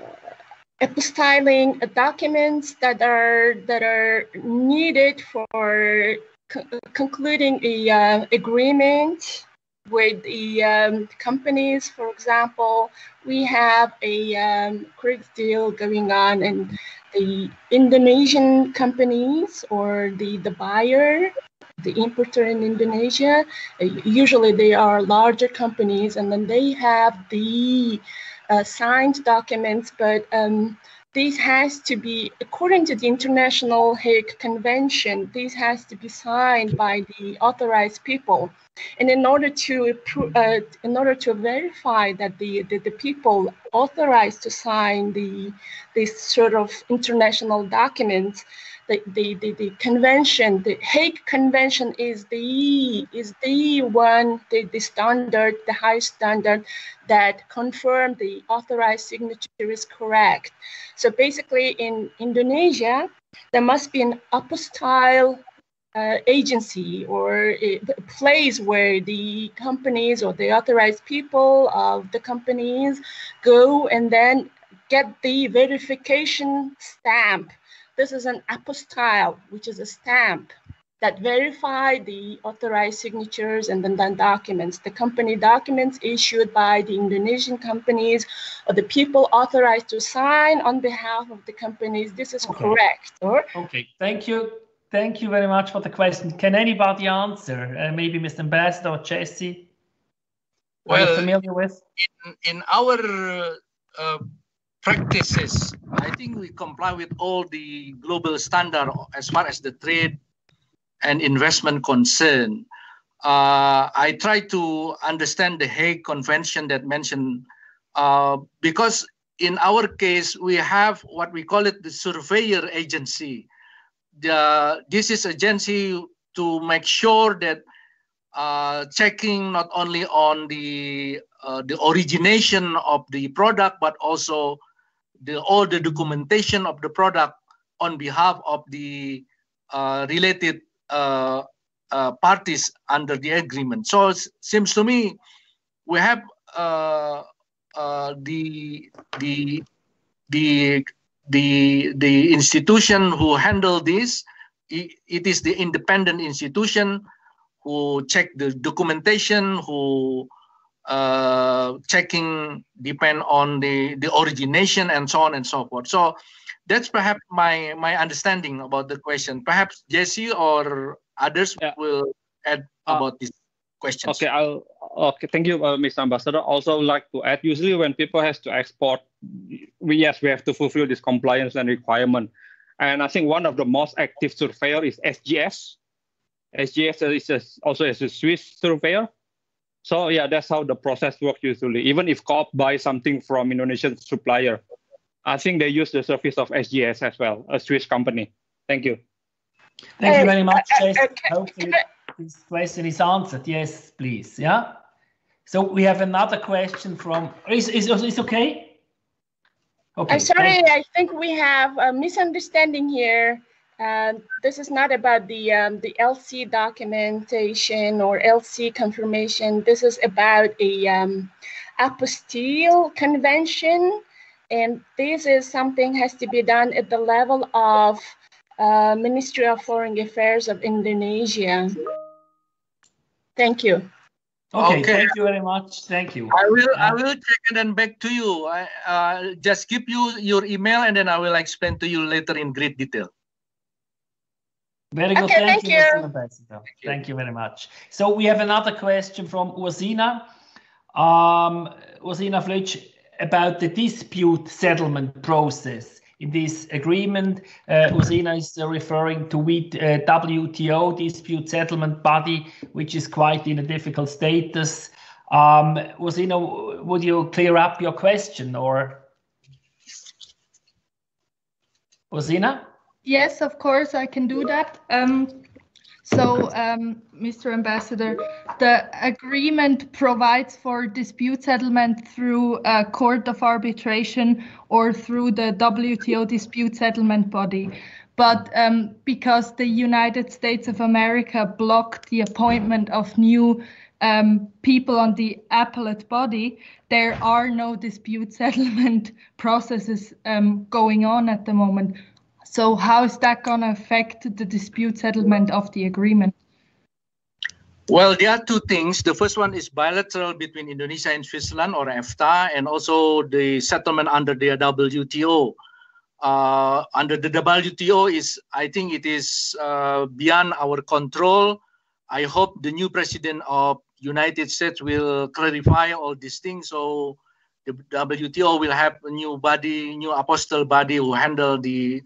documents that are that are needed for co concluding a uh, agreement with the um, companies. For example, we have a um, great deal going on, and the Indonesian companies or the the buyer. The importer in Indonesia, uh, usually they are larger companies, and then they have the uh, signed documents, but um, this has to be, according to the International Hague Convention, this has to be signed by the authorized people. And in order to uh, in order to verify that the, the, the, people authorized to sign the this sort of international documents, the, the, the, the convention, the Hague Convention is the is the one, the, the standard, the high standard that confirm the authorized signature is correct. So basically in Indonesia, there must be an apostille uh, agency or a place where the companies or the authorized people of the companies go and then get the verification stamp this is an apostille, which is a stamp. that verify the authorized signatures and then, then documents. The company documents issued by the Indonesian companies or the people authorized to sign on behalf of the companies. This is Okay. correct. Or Okay, thank you. Thank you very much for the question. Can anybody answer? Uh, maybe Mr. Ambassador or Jesse? Are you Well, familiar with? in, in our uh, practices, I think we comply with all the global standard as far as the trade and investment concern. Uh, I try to understand the Hague Convention that mentioned uh, because in our case we have what we call it the surveyor agency. The, this is agency to make sure that uh, checking not only on the uh, the origination of the product, but also the all the documentation of the product on behalf of the uh, related uh, uh, parties under the agreement. So it seems to me we have uh, the the the the the institution who handle this. it is the independent institution who check the documentation, who uh, checking depend on the, the origination and so on and so forth. So that's perhaps my my understanding about the question. Perhaps Jesse or others Yeah. will add Uh, about this question. Okay, I'll okay. Thank you, uh, Mr. Ambassador. Also, like to add, usually when people has to export, we yes, we have to fulfill this compliance and requirement. And I think one of the most active surveyor is SGS. SGS is a, also is a Swiss surveyor. So yeah, that's how the process works usually. Even if Coop buys something from Indonesian supplier, I think they use the service of SGS as well, a Swiss company. Thank you. Thank you Uh, very much, uh, uh, Hopefully I- this question is answered. Yes, please. Yeah. So we have another question from. Is is is okay? Okay. I'm sorry, I think we have a misunderstanding here. Um, this is not about the um, the LC documentation or LC confirmation. This is about a um, apostille convention, and this is something has to be done at the level of uh, Ministry of Foreign Affairs of Indonesia. Thank you. Okay, Okay. Thank you very much. Thank you. I will I Uh, will check and then back to you. I uh, just give you your email and then I will explain to you later in great detail. Very good. Okay, thank, thank you, Mr. you. Ambassador. you. Thank you very much. So we have another question from Ursina. Um, Ursina Flitsch about the dispute settlement process in this agreement. Uh, Ursina is uh, referring to we, uh, WTO dispute settlement body, which is quite in a difficult status. Um, Ursina, w- would you clear up your question or? Ursina? Yes, of course, I can do that. Um, so, um, Mr. Ambassador, the agreement provides for dispute settlement through a court of arbitration or through the WTO dispute settlement body. But um, because the United States of America blocked the appointment of new um, people on the appellate body, there are no dispute settlement processes um, going on at the moment. So how is that going to affect the dispute settlement of the agreement? Well, there are two things. The first one is bilateral between Indonesia and Switzerland or EFTA, and also the settlement under the WTO. Uh, under the WTO is, I think it is uh, beyond our control. I hope the new president of United States will clarify all these things. So the WTO will have a new body, new apostle body who handle the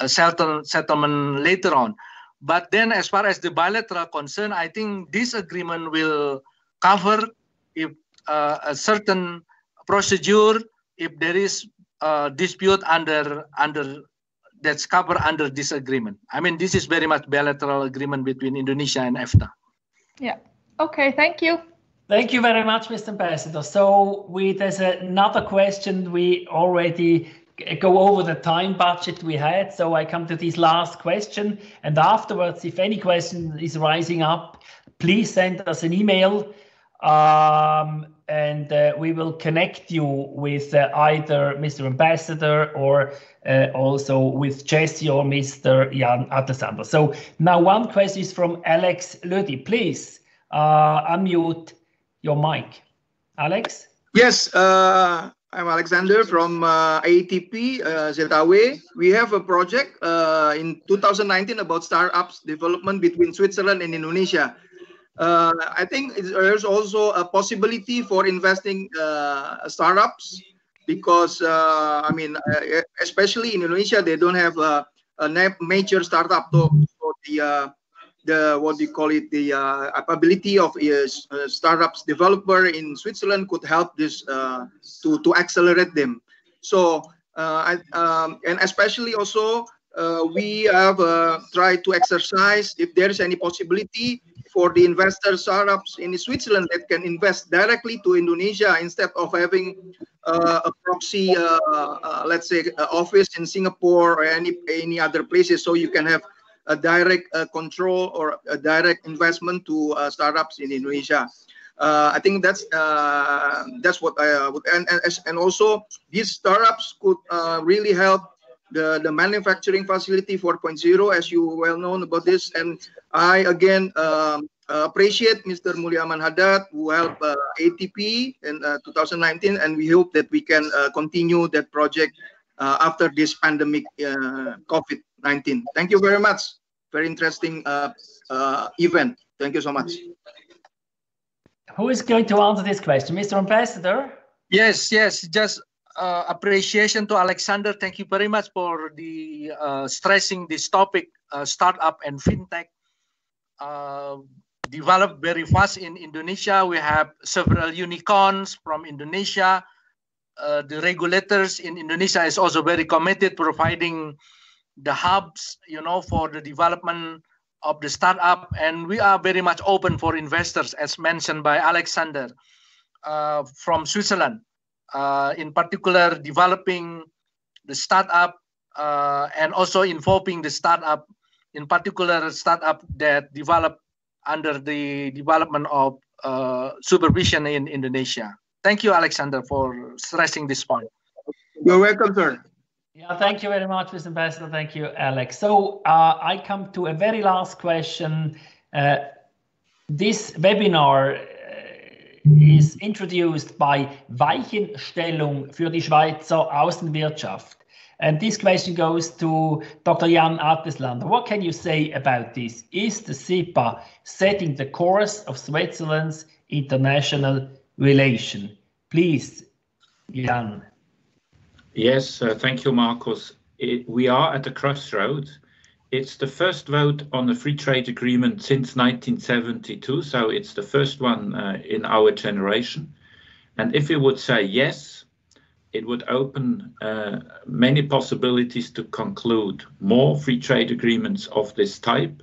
uh, settle, settlement later on. But then, as far as the bilateral concern, I think this agreement will cover if uh, a certain procedure, if there is a dispute under under that's covered under this agreement. I mean, this is very much bilateral agreement between Indonesia and EFTA. Yeah. Okay, thank you. Thank you very much, Mr. Ambassador. So we, there's another question. We already g- go over the time budget we had. So I come to this last question. And afterwards, if any question is rising up, please send us an email. Um, and uh, we will connect you with uh, either Mr. Ambassador or uh, also with Jesse or Mr. Jan Atteslander. So now one question is from Alex Ludi. Please uh, unmute your mic. Alex? Yes, uh, I'm Alexander from uh, ATP uh, ZAW. We have a project uh, in 2019 about startups development between Switzerland and Indonesia. Uh, I think there's also a possibility for investing uh, startups because uh, I mean, uh, especially in Indonesia, they don't have a, a major startup. So, the the what do you call it? The uh, ability of a startups developer in Switzerland could help this to to accelerate them. So I, um, and especially also we have tried to exercise if there is any possibility for the investor startups in Switzerland that can invest directly to Indonesia instead of having uh, a proxy, uh, uh, let's say, uh, office in Singapore or any any other places. So you can have a direct uh, control or a direct investment to uh, startups in Indonesia. I think that's that's what I would and, and and also these startups could really help the, the manufacturing facility 4.0, as you well known about this. And I again um, appreciate Mr. Muliaman Hadad who helped uh, ATP in uh, 2019, and we hope that we can uh, continue that project uh, after this pandemic uh, COVID-19. Thank you very much. Very interesting uh, event. Thank you so much. Who is going to answer this question? Mr. Ambassador? Yes, yes. Just uh, appreciation to Alexander. Thank you very much for the uh, stressing this topic, uh, startup and fintech. Uh, developed very fast in Indonesia. We have several unicorns from Indonesia. Uh, the regulators in Indonesia is also very committed, providing the hubs, you know, for the development of the startup. And we are very much open for investors, as mentioned by Alexander uh, from Switzerland uh, in particular developing the startup uh, and also involving the startup, in particular startup that develop under the development of uh, supervision in Indonesia. Thank you, Alexander, for stressing this point. You're welcome, sir. Yeah, thank you very much, Mr. Ambassador. Thank you, Alex. So uh, I come to a very last question. Uh, this webinar is introduced by Weichenstellung für die Schweizer Außenwirtschaft. And this question goes to Dr. Jan Atteslander. What can you say about this? Is the CEPA setting the course of Switzerland's international relation? Please, Jan. Yes, uh, thank you, Markus. It, we are at a crossroads it's the first vote on the free trade agreement since 1972, so it's the first one uh, in our generation. And if we would say yes, it would open uh, many possibilities to conclude more free trade agreements of this type.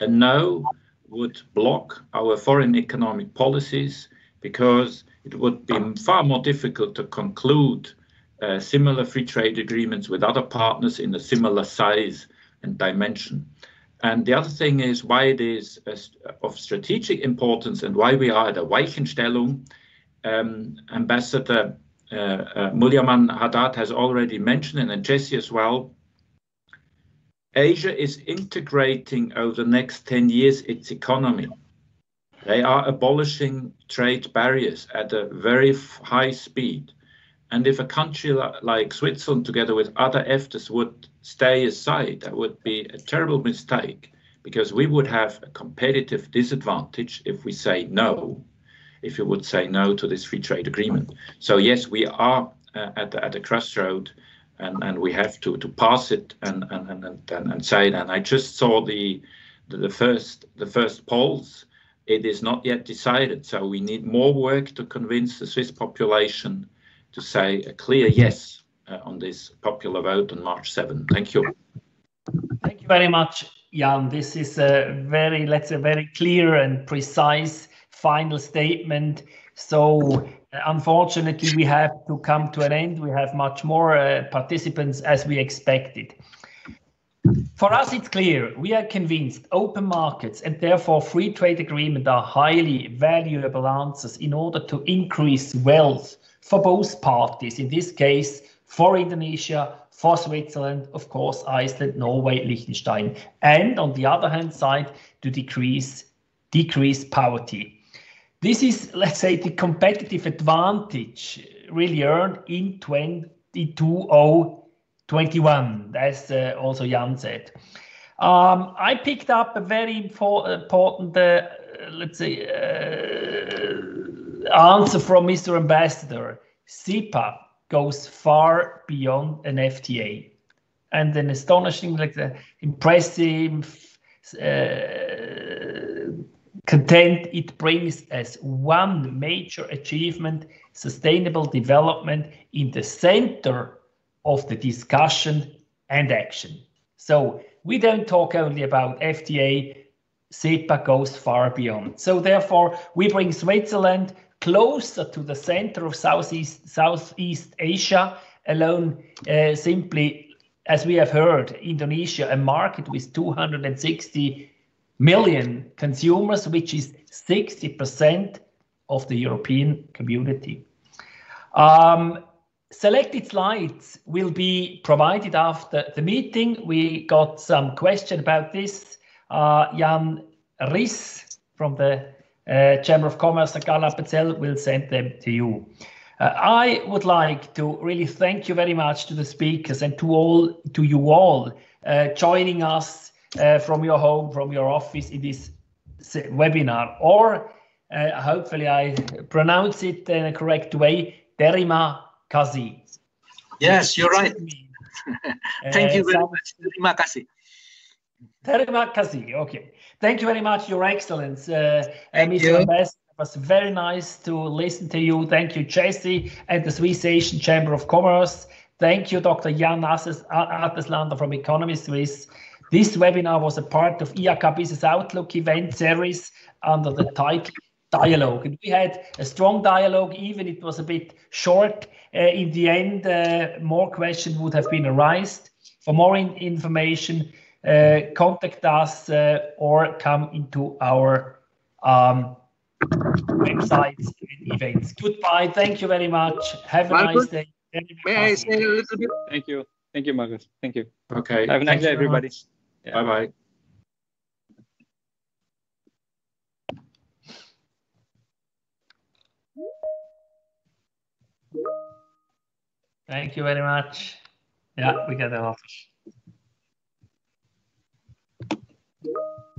A no would block our foreign economic policies because it would be far more difficult to conclude uh, similar free trade agreements with other partners in a similar size and dimension. And the other thing is why it is of strategic importance and why we are at a Weichenstellung. Um, Ambassador uh, uh, Muliaman Hadad has already mentioned, and Jesse as well. Asia is integrating over the next 10 years its economy. They are abolishing trade barriers at a very high speed. And if a country like Switzerland, together with other EFTAs, would stay aside, that would be a terrible mistake because we would have a competitive disadvantage if we say no, if you would say no to this free trade agreement. So yes, we are uh, at the at the crossroad, and and we have to to pass it and and and and, and say it. And I just saw the, the the first the first polls. It is not yet decided, so we need more work to convince the Swiss population to say a clear yes uh, on this popular vote on March 7. Thank you. Thank you very much, Jan. This is a very, let's say, very clear and precise final statement. So uh, unfortunately, we have to come to an end. We have much more uh, participants as we expected. For us, it's clear. We are convinced open markets and therefore free trade agreement are highly valuable answers in order to increase wealth for both parties. In this case, for Indonesia, for Switzerland, of course, Iceland, Norway, Liechtenstein, and on the other hand side, to decrease decrease poverty. This is, let's say, the competitive advantage really earned in 2021, as uh, also Jan said. Um, I picked up a very important, uh, let's say, uh, answer from Mr. Ambassador. CEPA goes far beyond an FTA. And an astonishing, like the impressive uh, content it brings as one major achievement sustainable development in the center of the discussion and action. So we don't talk only about FTA, CEPA goes far beyond. So therefore, we bring Switzerland closer to the center of Southeast, Southeast Asia, alone uh, simply, as we have heard, Indonesia, a market with 260 million consumers, which is 60% of the European community. Um, selected slides will be provided after the meeting. We got some question about this. Uh, Jan Ries from the Chamber of Commerce St. Gallen will send them to you. Uh, I would like to really thank you very much to the speakers and to all to you all uh, joining us uh, from your home, from your office in this webinar, or uh, hopefully I pronounce it in a correct way, Terima kasih. Yes, you're right. Thank you very uh, much. Terima kasih. Terima kasih. Okay. Thank you very much, Your Excellence. Uh, Mr. You. Ambassador, it was very nice to listen to you. Thank you, Jesse, and the Swiss Asian Chamber of Commerce. Thank you, Dr. Jan Atteslander from economiesuisse. This webinar was a part of IHK Business Outlook event series under the title Dialogue. And we had a strong dialogue, even it was a bit short. Uh, in the end, uh, more questions would have been arised. For more in information, contact us uh, or come into our um, websites and events. Goodbye. Thank you very much. Have a Markus, nice day. May I say a little bit? Thank you. Thank you, Markus. Thank you. Okay. Have a nice day, everybody. Yeah. Bye bye. Thank you very much. Yeah, we got the office.